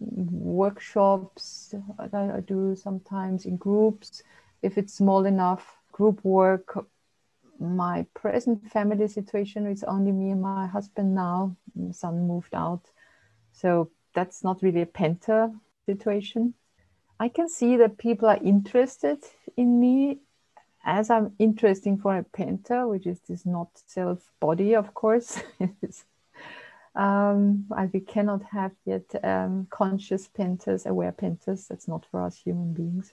C: workshops that I do sometimes in groups. If it's small enough, group work my present family situation is only me and my husband now. My son moved out. So that's not really a penta situation. I can see that people are interested in me as I'm interesting for a penta, which is this not self body, of course. um, we cannot have yet um, conscious pentas, aware pentas. That's not for us human beings.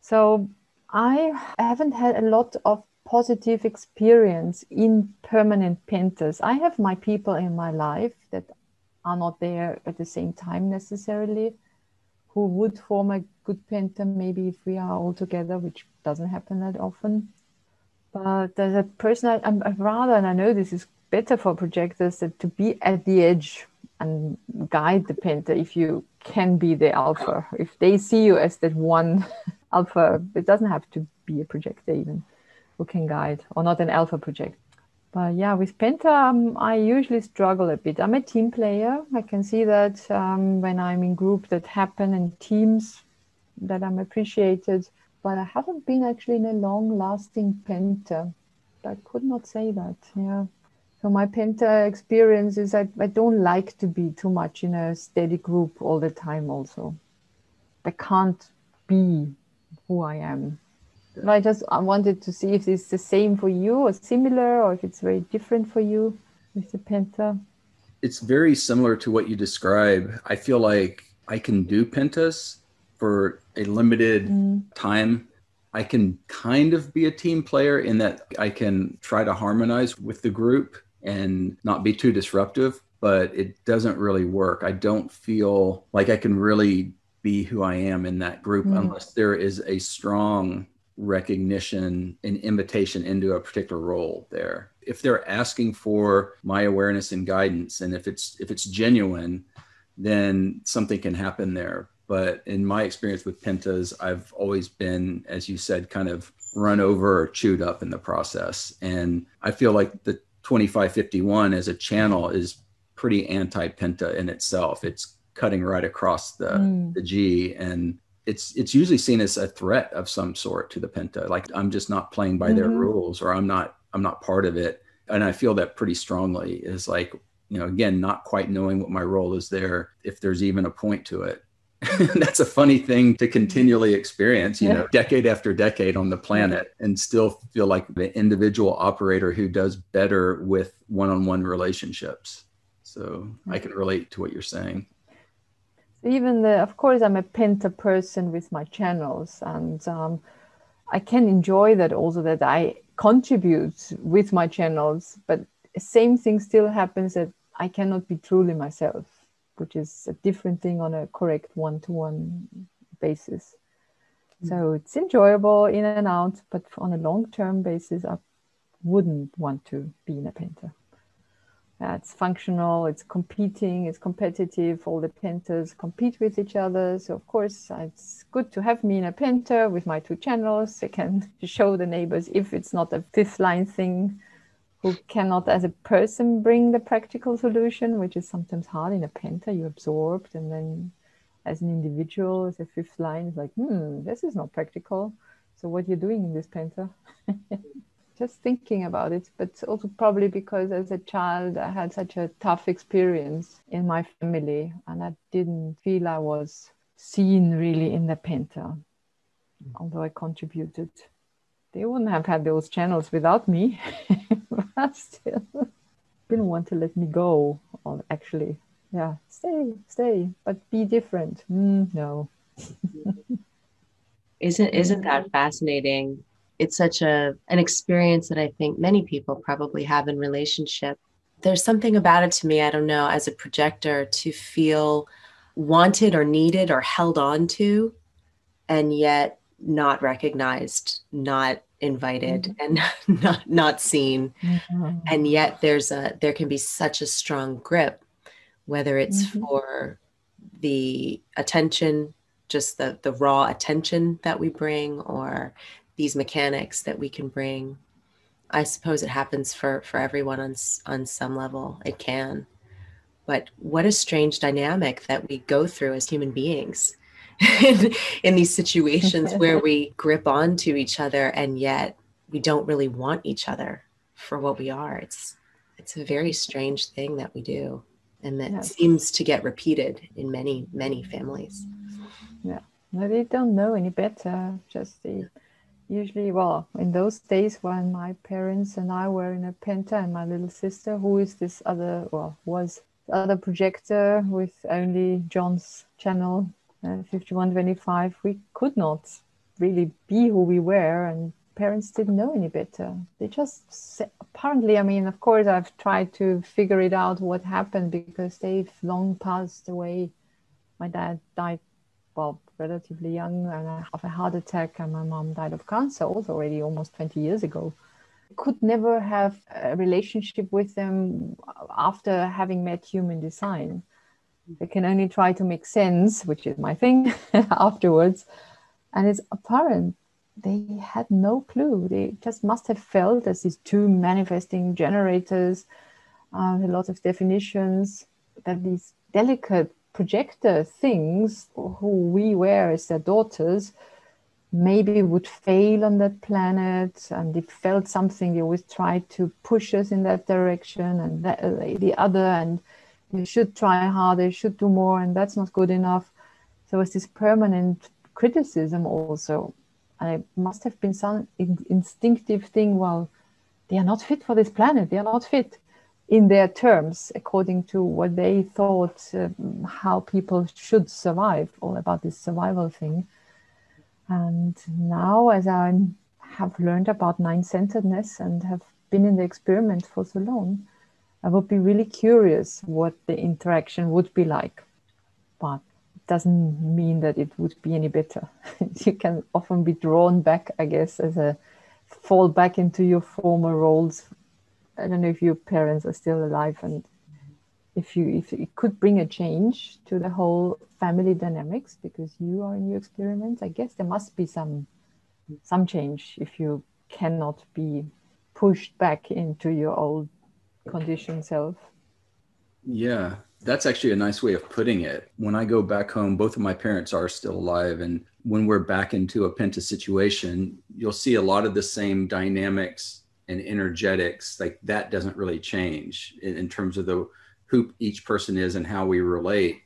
C: So I haven't had a lot of positive experience in permanent pentas. I have my people in my life that are not there at the same time necessarily, who would form a good penta maybe if we are all together, which doesn't happen that often. But as a person, I, I'm rather, and I know this is better for projectors, to be at the edge and guide the penta if you can be the alpha. If they see you as that one alpha, it doesn't have to be a projector even who can guide or not an alpha project. But yeah, with Penta, um, I usually struggle a bit. I'm a team player. I can see that um, when I'm in groups that happen and teams that I'm appreciated. But I haven't been actually in a long lasting Penta. I could not say that. Yeah. So my Penta experience is I, I don't like to be too much in a steady group all the time also. I can't be who I am I just I wanted to see if it's the same for you or similar, or if it's very different for you with the penta.
B: It's very similar to what you describe. I feel like I can do pentas for a limited mm. time. I can kind of be a team player in that I can try to harmonize with the group and not be too disruptive, but it doesn't really work. I don't feel like I can really be who I am in that group mm. unless there is a strong recognition and invitation into a particular role there if they're asking for my awareness and guidance and if it's if it's genuine then something can happen there but in my experience with pentas i've always been as you said kind of run over or chewed up in the process and i feel like the 2551 as a channel is pretty anti-penta in itself. It's cutting right across the mm. the g and it's it's usually seen as a threat of some sort to the penta. Like i'm just not playing by mm-hmm. their rules or i'm not i'm not part of it. And i feel that pretty strongly. Is like you know again not quite knowing what my role is there if there's even a point to it that's a funny thing to continually experience you yeah. know decade after decade on the planet and still feel like the individual operator who does better with one-on-one relationships. So i can relate to what you're saying.
C: Even the of course i'm a penta person with my channels and um, i can enjoy that also that i contribute with my channels but same thing still happens that i cannot be truly myself which is a different thing on a correct one-to-one basis mm-hmm. so it's enjoyable in and out but on a long-term basis i wouldn't want to be in a penta uh, it's functional, it's competing, it's competitive. All the pentas compete with each other. So, of course, it's good to have me in a penta with my two channels. I can show the neighbors if it's not a fifth line thing who cannot, as a person, bring the practical solution, which is sometimes hard in a penta. You're absorbed, and then as an individual, as a fifth line, it's like, hmm, this is not practical. So, what are you doing in this penta? just thinking about it, but also probably because as a child I had such a tough experience in my family and I didn't feel I was seen really in the Penta, although I contributed. They wouldn't have had those channels without me, but still didn't want to let me go. Or actually, yeah, stay, stay, but be different. Mm, no.
D: Isn't isn't that fascinating? It's such a an experience that I think many people probably have in relationship. There's something about it to me, I don't know, as a projector to feel wanted or needed or held on to and yet not recognized, not invited mm-hmm. and not not seen. Mm-hmm. And yet there's a there can be such a strong grip whether it's mm-hmm. for the attention just the the raw attention that we bring or these mechanics that we can bring i suppose it happens for for everyone on on some level it can but what a strange dynamic that we go through as human beings in, in these situations where we grip onto each other and yet we don't really want each other for what we are. It's it's a very strange thing that we do and that seems to get repeated in many many families.
C: Yeah. No, they don't know any better. Just the usually well in those days when my parents and i were in a penta and my little sister who is this other well was the other projector with only john's channel uh, 5125 we could not really be who we were and parents didn't know any better. They just apparently, I mean, of course, I've tried to figure it out what happened because they've long passed away. My dad died, well, relatively young and of a heart attack, and my mom died of cancer also already almost 20 years ago. Could never have a relationship with them after having met human design. They can only try to make sense, which is my thing, afterwards. And it's apparent they had no clue. They just must have felt as these two manifesting generators, uh, a lot of definitions, that these delicate projector things, who we were as their daughters, maybe would fail on that planet. And they felt something, they always tried to push us in that direction and that, uh, the other. And you should try harder, you should do more, and that's not good enough. So it's this permanent criticism also and it must have been some in- instinctive thing well they are not fit for this planet they are not fit in their terms according to what they thought um, how people should survive all about this survival thing and now as i have learned about nine centeredness and have been in the experiment for so long i would be really curious what the interaction would be like but it doesn't mean that it would be any better. you can often be drawn back, I guess, as a fall back into your former roles. I don't know if your parents are still alive and if you if it could bring a change to the whole family dynamics because you are in your experiments, I guess there must be some some change if you cannot be pushed back into your old conditioned self.
B: Yeah, that's actually a nice way of putting it. When I go back home, both of my parents are still alive. And when we're back into a Penta situation, you'll see a lot of the same dynamics and energetics. Like that doesn't really change in, in terms of the who each person is and how we relate.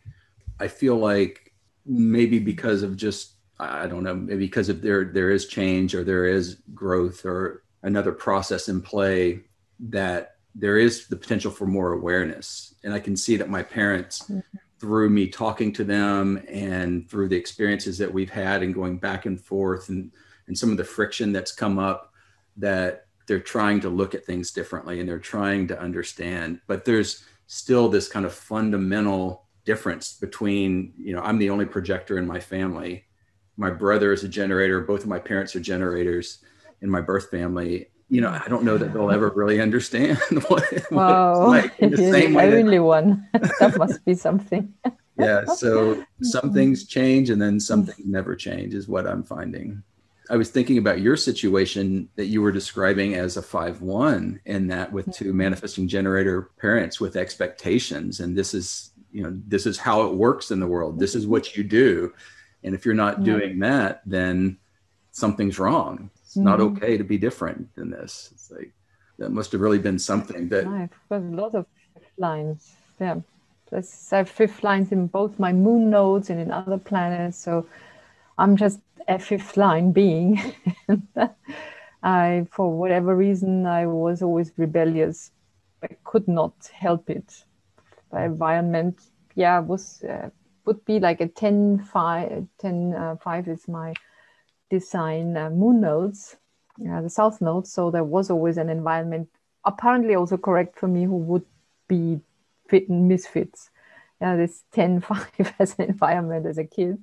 B: I feel like maybe because of just I don't know, maybe because if there there is change or there is growth or another process in play that there is the potential for more awareness. And I can see that my parents, mm-hmm. through me talking to them and through the experiences that we've had and going back and forth and, and some of the friction that's come up, that they're trying to look at things differently and they're trying to understand. But there's still this kind of fundamental difference between, you know, I'm the only projector in my family. My brother is a generator. Both of my parents are generators in my birth family you know, I don't know that they'll ever really understand what,
C: wow. what it's like. In the same way only that, one. that must be something.
B: yeah. So some mm-hmm. things change and then some mm. things never change is what I'm finding. I was thinking about your situation that you were describing as a 5 1 and that with mm. two manifesting generator parents with expectations. And this is, you know, this is how it works in the world. This is mm-hmm. what you do. And if you're not doing that, then something's wrong it's mm-hmm. not okay to be different than this. It's like that must have really been something that
C: I've got a lot of lines. Yeah. I have fifth lines in both my moon nodes and in other planets. So I'm just a fifth line being. I, for whatever reason, I was always rebellious. I could not help it. The environment, yeah, was uh, would be like a 10 5, 10, uh, 5 is my design uh, moon nodes, uh, the south node. So there was always an environment, apparently also correct for me, who would be fit misfits. Yeah, this 10 5 as an environment as a kid.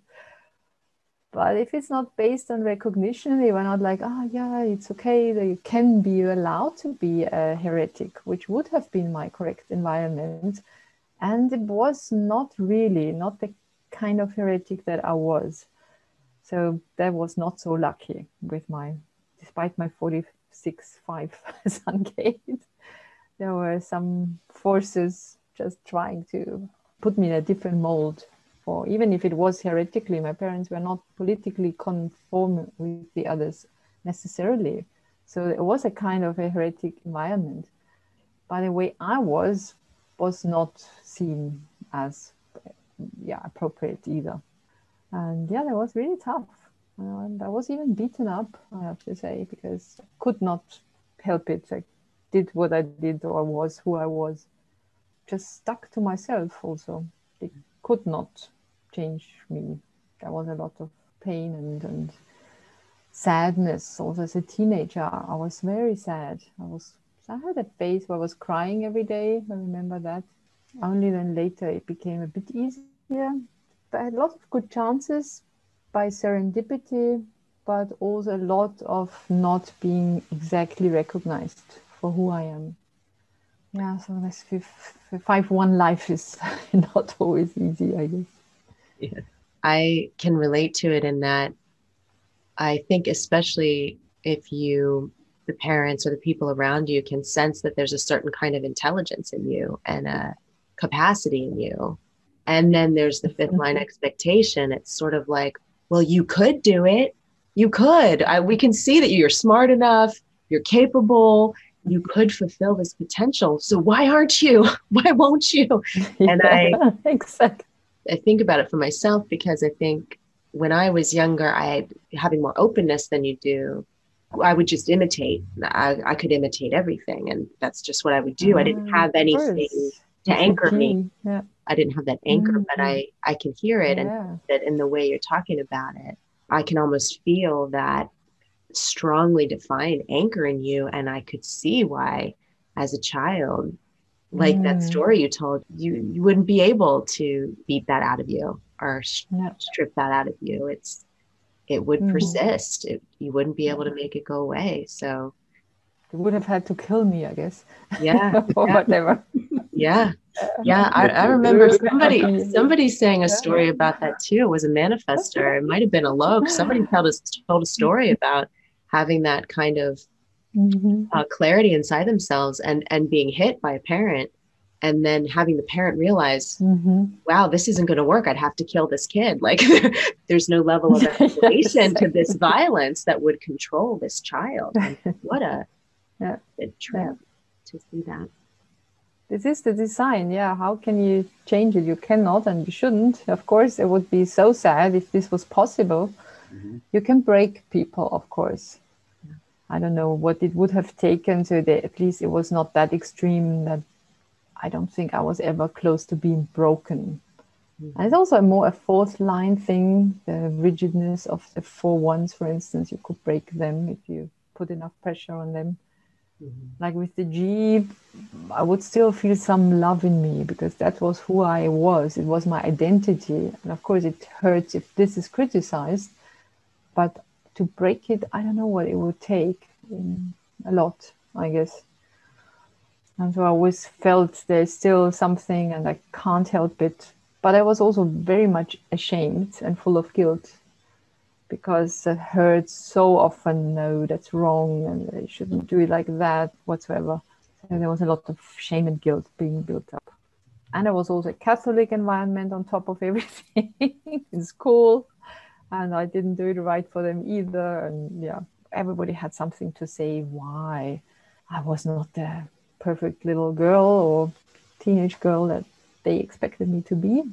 C: But if it's not based on recognition, they were not like, oh, yeah, it's okay they can be allowed to be a heretic, which would have been my correct environment. And it was not really, not the kind of heretic that I was. So that was not so lucky with my, despite my 46 5 sun gate. There were some forces just trying to put me in a different mold for even if it was heretically my parents were not politically conform with the others necessarily so it was a kind of a heretic environment by the way i was was not seen as yeah appropriate either and yeah that was really tough. And i was even beaten up i have to say because I could not help it. I did what i did or was who i was. Just stuck to myself also. It could not change me. There was a lot of pain and, and sadness also as a teenager. I was very sad. I was i had a phase where i was crying every day. I remember that. Only then later it became a bit easier i had a lot of good chances by serendipity but also a lot of not being exactly recognized for who i am yeah so this five one life is not always easy i guess
D: yeah. i can relate to it in that i think especially if you the parents or the people around you can sense that there's a certain kind of intelligence in you and a capacity in you and then there's the fifth line expectation it's sort of like well you could do it you could I, we can see that you're smart enough you're capable you could fulfill this potential. So why aren't you? Why won't you? And I exactly. I think about it for myself because I think when I was younger, I had having more openness than you do. I would just imitate. I, I could imitate everything, and that's just what I would do. I didn't ah, have anything to anchor me. Yeah. I didn't have that anchor, mm-hmm. but I I can hear it, yeah. and that in the way you're talking about it, I can almost feel that strongly defined anchor in you. And I could see why, as a child, like mm. that story you told, you, you wouldn't be able to beat that out of you or strip that out of you. It's, it would mm. persist. It, you wouldn't be able to make it go away. So,
C: they would have had to kill me, I guess.
D: Yeah.
C: or
D: yeah.
C: whatever.
D: Yeah. Yeah. I, I, remember somebody somebody saying a story about that too. It was a manifester. It might have been Alok. Somebody told us told a story about having that kind of mm-hmm. uh, clarity inside themselves and and being hit by a parent and then having the parent realize mm-hmm. wow this isn't going to work i'd have to kill this kid like there's no level of escalation to this violence that would control this child what a, yeah. a trip yeah. to see that
C: this is the design yeah how can you change it you cannot and you shouldn't of course it would be so sad if this was possible Mm-hmm. You can break people, of course. Yeah. I don't know what it would have taken so that at least it was not that extreme that I don't think I was ever close to being broken. Mm-hmm. And it's also more a fourth line thing, the rigidness of the four ones, for instance, you could break them if you put enough pressure on them. Mm-hmm. Like with the G, I would still feel some love in me because that was who I was. It was my identity. And of course, it hurts if this is criticized but to break it, I don't know what it would take. a lot, I guess. And so I always felt there's still something, and I can't help it. But I was also very much ashamed and full of guilt because it hurts so often. No, that's wrong, and I shouldn't do it like that whatsoever. So there was a lot of shame and guilt being built up. And there was also a Catholic environment on top of everything in school and I didn't do it right for them either. And yeah, everybody had something to say why I was not the perfect little girl or teenage girl that they expected me to be.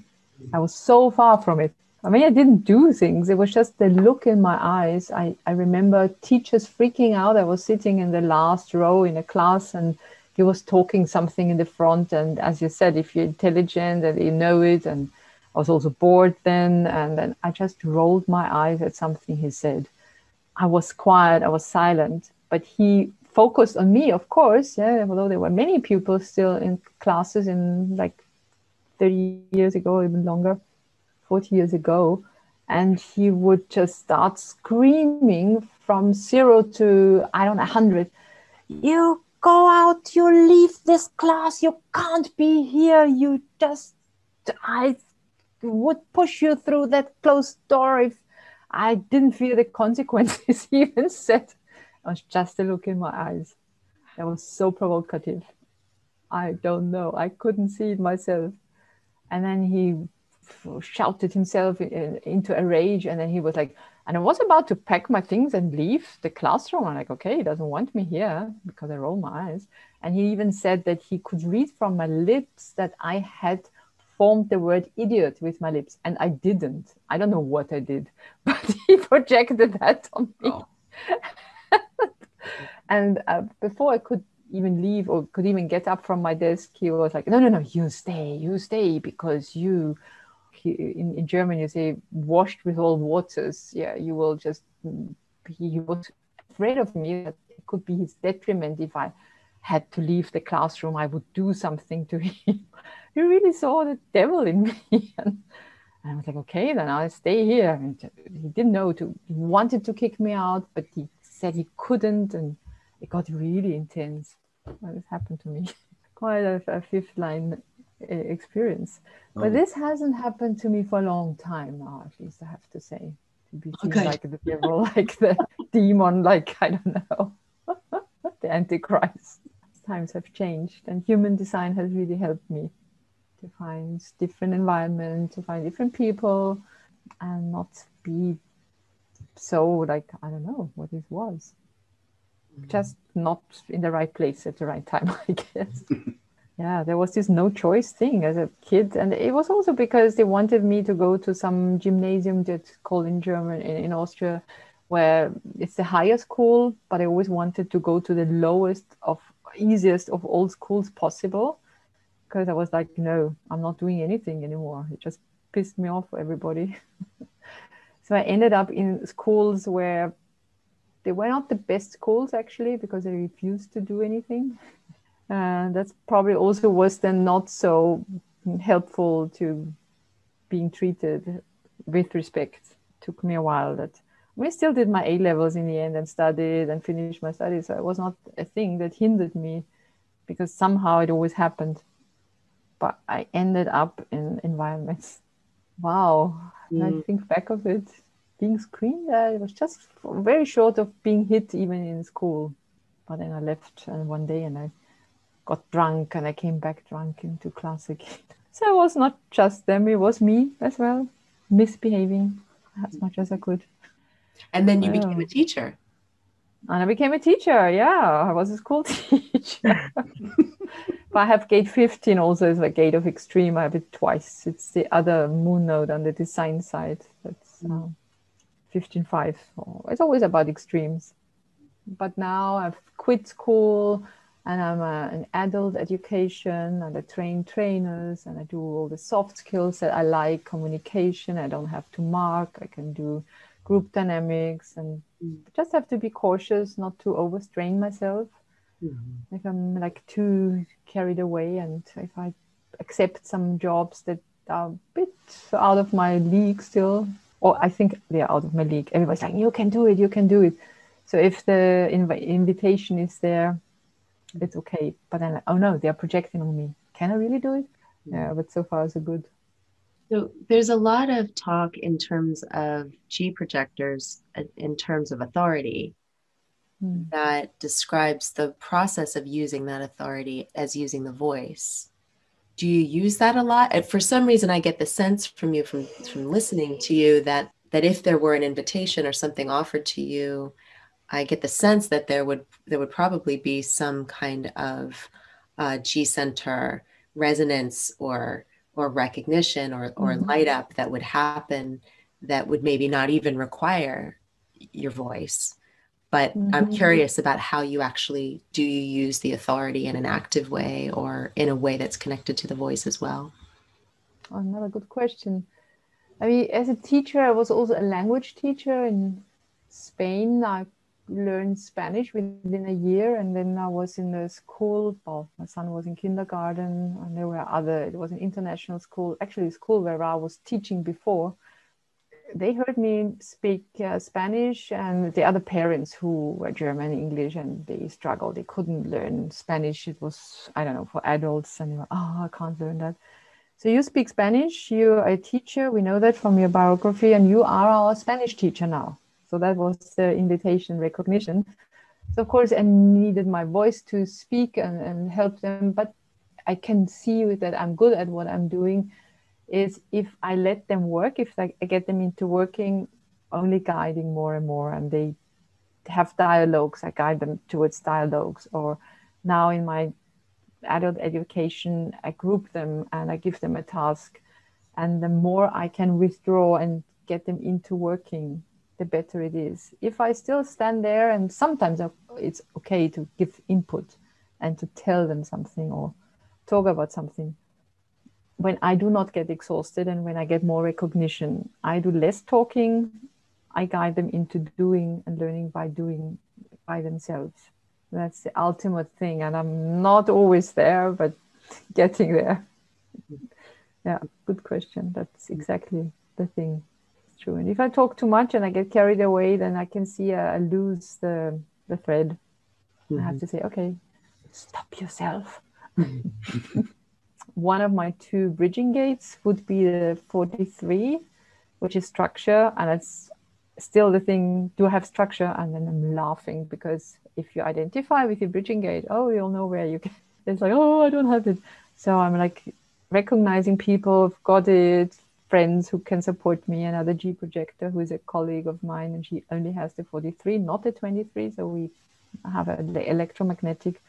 C: I was so far from it. I mean, I didn't do things. It was just the look in my eyes. I, I remember teachers freaking out. I was sitting in the last row in a class and he was talking something in the front. And as you said, if you're intelligent and you know it and I was also bored then, and then I just rolled my eyes at something he said. I was quiet, I was silent, but he focused on me, of course. Yeah, although there were many pupils still in classes in like 30 years ago, even longer, 40 years ago. And he would just start screaming from zero to, I don't know, 100. You go out, you leave this class, you can't be here, you just, I would push you through that closed door if I didn't feel the consequences, he even said. It was just a look in my eyes. That was so provocative. I don't know. I couldn't see it myself. And then he shouted himself into a rage. And then he was like, and I was about to pack my things and leave the classroom. I'm like, okay, he doesn't want me here because I roll my eyes. And he even said that he could read from my lips that I had formed the word idiot with my lips. And I didn't. I don't know what I did, but he projected that on me. Oh. and uh, before I could even leave or could even get up from my desk, he was like, no, no, no, you stay, you stay because you in, in German you say washed with all waters. Yeah, you will just he was afraid of me that it could be his detriment if I had to leave the classroom. I would do something to him. he really saw the devil in me. and, I was like, okay, then I'll stay here. And he didn't know to he wanted to kick me out, but he said he couldn't, and it got really intense. Well, this happened to me. Quite a, a fifth line experience. Oh. But this hasn't happened to me for a long time now, at least I have to say. To be seen okay. like the devil, like the demon, like I don't know, the Antichrist. Times have changed, and human design has really helped me to find different environments, to find different people, and not be so like I don't know what it was. Mm-hmm. Just not in the right place at the right time, I guess. Yeah there was this no choice thing as a kid and it was also because they wanted me to go to some gymnasium that's called in german in, in austria where it's the highest school but i always wanted to go to the lowest of easiest of all schools possible because i was like no i'm not doing anything anymore. It just pissed me off everybody. So i ended up in schools where they were not the best schools actually because they refused to do anything uh, that's probably also worse than not so helpful to being treated with respect. It Took me a while that we still did my A levels in the end and studied and finished my studies. So it was not a thing that hindered me because somehow it always happened. But I ended up in environments. Wow. Mm. I think back of it, being screened at, it was just very short of being hit even in school. But then I left and one day and I got drunk and I came back drunk into class again. So it was not just them, it was me as well, misbehaving as much as I could.
D: And then you became a teacher.
C: And I became a teacher, yeah. I was a school teacher. but I have gate 15 also as a gate of extreme. I have it twice. It's the other moon node on the design side. That's uh, 15.5. So it's always about extremes. But now I've quit school and I'm a, an adult education and I train trainers and I do all the soft skills that I like communication. I don't have to mark, I can do group dynamics and mm. just have to be cautious not to overstrain myself. Mm-hmm. If I'm like too carried away and if I accept some jobs that are a bit out of my league still, or I think they're out of my league, everybody's like, you can do it, you can do it. So if the inv- invitation is there, it's okay. But then, like, oh no, they're projecting on me. Can I really do it? Yeah, but so far so good.
D: So there's a lot of talk in terms of G projectors uh, in terms of authority hmm. that describes the process of using that authority as using the voice. Do you use that a lot? And for some reason, I get the sense from you from from listening to you that that if there were an invitation or something offered to you I get the sense that there would there would probably be some kind of uh, G center resonance or or recognition or or mm-hmm. light up that would happen that would maybe not even require your voice. But mm-hmm. I'm curious about how you actually do you use the authority in an active way or in a way that's connected to the voice as well.
C: Oh, another good question. I mean, as a teacher, I was also a language teacher in Spain. I learned Spanish within a year, and then I was in the school. Well, my son was in kindergarten, and there were other. It was an international school, actually, school where I was teaching before. They heard me speak uh, Spanish, and the other parents who were German, English, and they struggled. They couldn't learn Spanish. It was I don't know for adults, and they were oh, I can't learn that. So you speak Spanish. You're a teacher. We know that from your biography, and you are our Spanish teacher now. So that was the invitation recognition. So of course, I needed my voice to speak and, and help them, but I can see that I'm good at what I'm doing. Is if I let them work, if I get them into working, only guiding more and more, and they have dialogues, I guide them towards dialogues. Or now in my adult education, I group them and I give them a task. And the more I can withdraw and get them into working, the better it is. If I still stand there, and sometimes it's okay to give input and to tell them something or talk about something. When I do not get exhausted and when I get more recognition, I do less talking. I guide them into doing and learning by doing by themselves. That's the ultimate thing. And I'm not always there, but getting there. Mm-hmm. Yeah, good question. That's exactly the thing true. And if I talk too much and I get carried away, then I can see I, lose the the thread. Mm-hmm. I have mm-hmm. to say, okay, stop yourself. One of my two bridging gates would be the 43, which is structure, and it's still the thing. Do I have structure? And then I'm laughing because if you identify with your bridging gate, oh, you'll know where you get. It's like, oh, I don't have it. So I'm like recognizing people have got it, friends who can support me, another G projector who is a colleague of mine, and she only has the 43, not the 23. So we have a, the electromagnetic,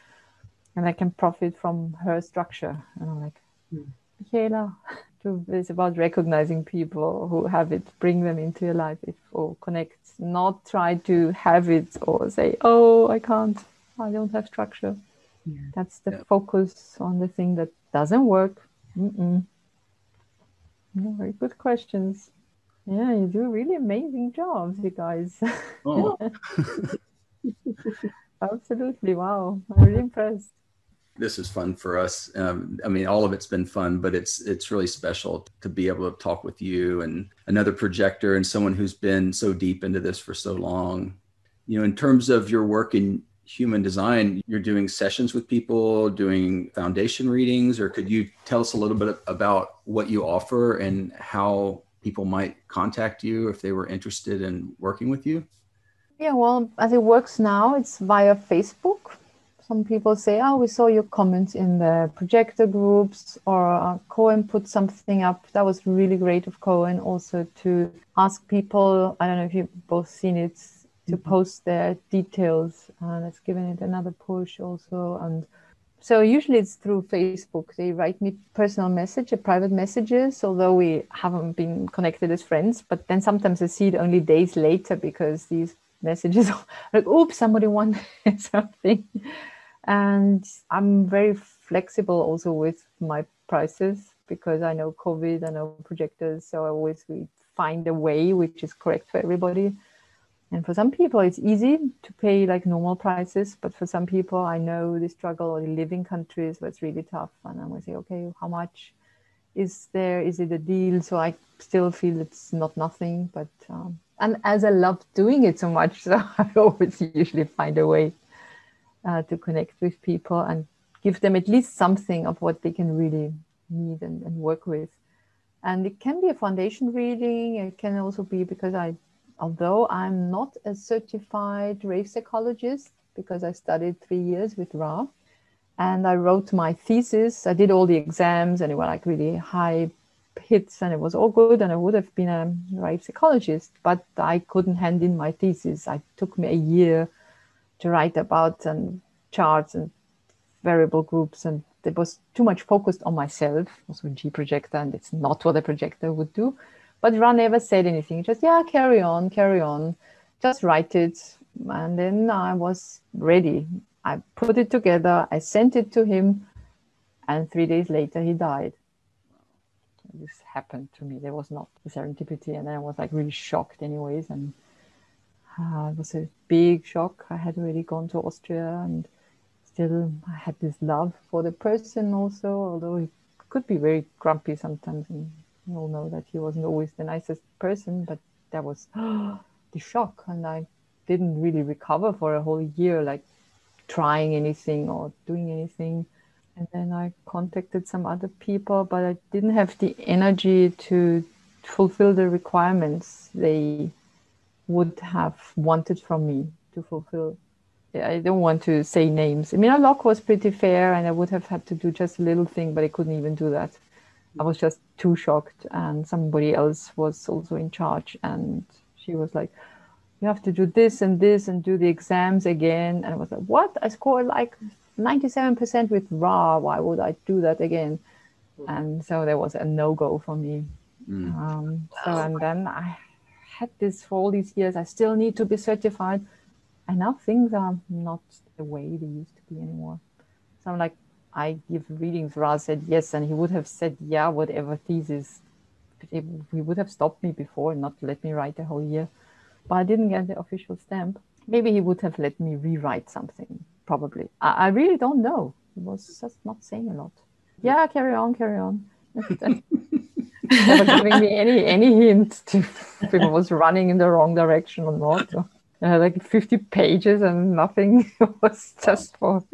C: and I can profit from her structure. And I'm like, mm. Michaela, it's about recognizing people who have it, bring them into your life, if, or connect, not try to have it or say, oh, I can't, I don't have structure. Yeah. That's the yeah. focus on the thing that doesn't work. Mm-mm very good questions. Yeah, you do really amazing jobs, you guys. Oh. Absolutely. Wow. I'm really impressed.
B: This is fun for us. Um, I mean, all of it's been fun, but it's it's really special to be able to talk with you and another projector and someone who's been so deep into this for so long. You know, in terms of your work in human design, you're doing sessions with people, doing foundation readings, or could you tell us a little bit about what you offer and how people might contact you if they were interested in working with you?
C: Yeah, well, as it works now, it's via Facebook. Some people say, Oh, we saw your comments in the projector groups, or uh, Cohen put something up. That was really great of Cohen also to ask people. I don't know if you've both seen it to mm-hmm. post their details and it's given it another push also and so usually it's through facebook. They write me personal message private messages although we haven't been connected as friends but then sometimes i see it only days later because these messages are like oops somebody wanted something. And i'm very flexible also with my prices because i know covid i know projectors so i always we find a way which is correct for everybody and for some people, it's easy to pay like normal prices, but for some people, I know they struggle or they live in countries where it's really tough. And I'm to say, okay, how much is there? Is it a deal? So I still feel it's not nothing, but um, and as I love doing it so much, so I always usually find a way uh, to connect with people and give them at least something of what they can really need and, and work with. And it can be a foundation reading. It can also be because I although I'm not a certified rave psychologist because I studied three years with Ra and I wrote my thesis. I did all the exams and it were like really high hits and it was all good and I would have been a rave psychologist, but I couldn't hand in my thesis. It took me a year to write about and charts and variable groups and it was too much focused on myself, also G projector, and it's not what a projector would do. But Ra never said anything. Just, yeah, carry on, carry on. Just write it. And then I was ready. I put it together. I sent it to him. And three days later, he died. This happened to me. There was not serendipity. And I was like really shocked, anyways. And uh, it was a big shock. I had already gone to Austria and still I had this love for the person also, although he could be very grumpy sometimes. And you all know that he wasn't always the nicest person, but that was the shock. And I didn't really recover for a whole year, like trying anything or doing anything. And then I contacted some other people, but I didn't have the energy to fulfill the requirements they would have wanted from me to fulfill. I don't want to say names. I mean, Alok was pretty fair, and I would have had to do just a little thing, but I couldn't even do that. I was just too shocked, and somebody else was also in charge, and she was like, "You have to do this and this, and do the exams again." And I was like, "What? I scored like 97% with Ra. Why would I do that again?" And so there was a no go for me. Mm. Um, so and then I had this for all these years. I still need to be certified, and now things are not the way they used to be anymore. So I'm like, I give readings. Ra said yes, and he would have said yeah, whatever thesis. He would have stopped me before and not let me write the whole year. But I didn't get the official stamp. Maybe he would have let me rewrite something. Probably. I, I really don't know. He was just not saying a lot. Yeah, carry on, carry on. never giving me any any hint to if it was running in the wrong direction or not. So I uh, like 50 pages and nothing it was just for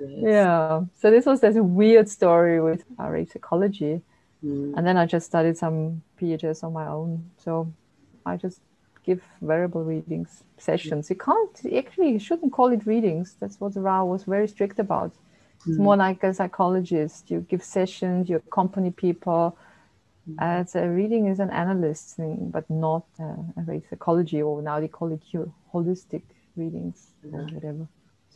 C: yes. yeah. So this was this weird story with RA psychology. Mm. And then I just studied some PHS on my own. So I just give variable readings sessions. You can't actually you shouldn't call it readings. That's what Ra was very strict about. It's mm. more like a psychologist. You give sessions, you accompany people, as a reading is an analyst thing, but not uh, a psychology, or now they call it holistic readings or whatever.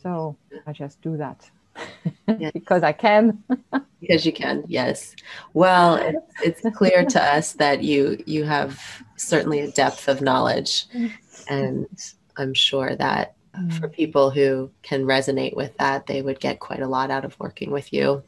C: So I just do that yes. because I can.
D: because you can, yes. Well, it's, it's clear to us that you you have certainly a depth of knowledge, and I'm sure that for mm. people who can resonate with that, they would get quite a lot out of working with you.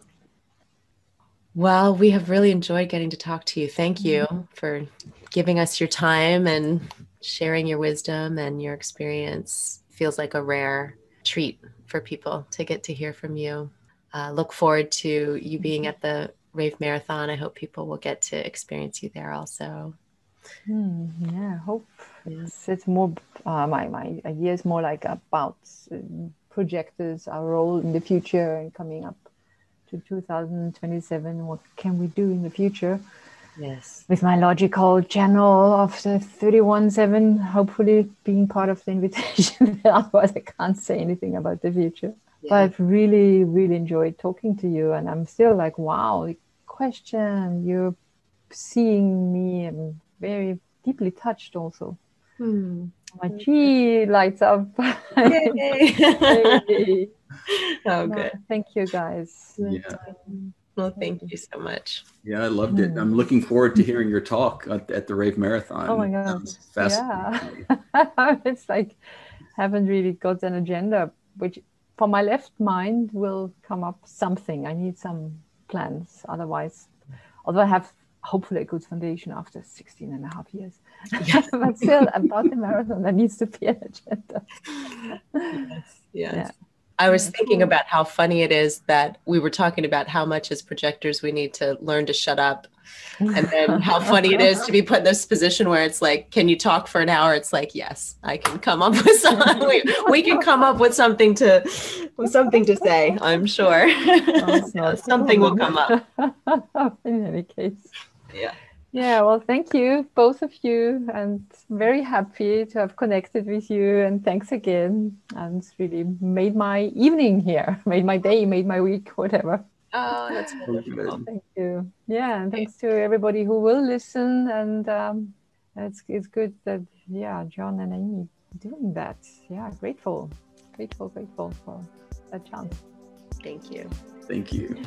D: Well, we have really enjoyed getting to talk to you. Thank you mm-hmm. for giving us your time and sharing your wisdom and your experience. Feels like a rare treat for people to get to hear from you. Uh, look forward to you being mm-hmm. at the Rave Marathon. I hope people will get to experience you there also.
C: Mm, yeah, I hope it's, it's more, uh, my, my idea is more like about uh, projectors, our role in the future and coming up to 2027 what can we do in the future
D: yes
C: with my logical channel of the 31.7 hopefully being part of the invitation otherwise i can't say anything about the future yeah. but i've really really enjoyed talking to you and i'm still like wow the question you're seeing me i'm very deeply touched also hmm. my G lights up.
D: Yay. oh, good.
C: thank you, guys.
B: Yeah.
D: Well, thank you so much.
B: Yeah, I loved it. I'm mm. looking forward to hearing your talk at, at the Rave Marathon.
C: Oh my god! Yeah, it's like haven't really got an agenda, which for my left mind will come up something. I need some plans, otherwise, although I have hopefully a good foundation after 16 and a half years. Yes. but still, about the marathon, there needs to be an agenda.
D: yes, yes. Yeah. I was thinking mm-hmm. about how funny it is that we were talking about how much as projectors we need to learn to shut up. And then how funny it is to be put in this position where it's like, can you talk for an hour? It's like, yes, I can come up with something. we, we can come up with something to with something to say, I'm sure. Oh, something will come up.
C: in any case.
D: Yeah.
C: Yeah, well, thank you, both of you, and very happy to have connected with you. And thanks again. And it's really made my evening here, made my day, made my week, whatever.
D: Oh, that's wonderful.
C: Thank you. Yeah, and thanks to everybody who will listen. And um, it's it's good that yeah, John and Amy doing that. Yeah, grateful, grateful, grateful for that chance.
D: Thank you.
B: Thank you.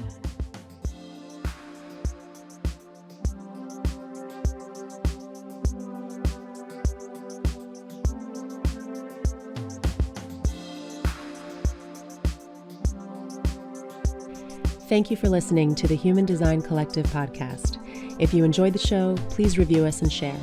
D: Thank you for listening to the Human Design Collective podcast. If you enjoyed the show, please review us and share.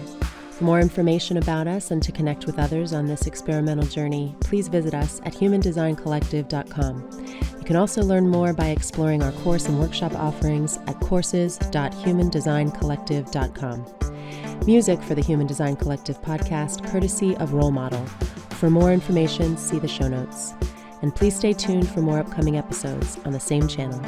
A: For more information about us and to connect with others on this experimental journey, please visit us at humandesigncollective.com. You can also learn more by exploring our course and workshop offerings at courses.humandesigncollective.com. Music for the Human Design Collective podcast, courtesy of Rollmottle. For more information, see the show notes. And please stay tuned for more upcoming episodes on the same channel.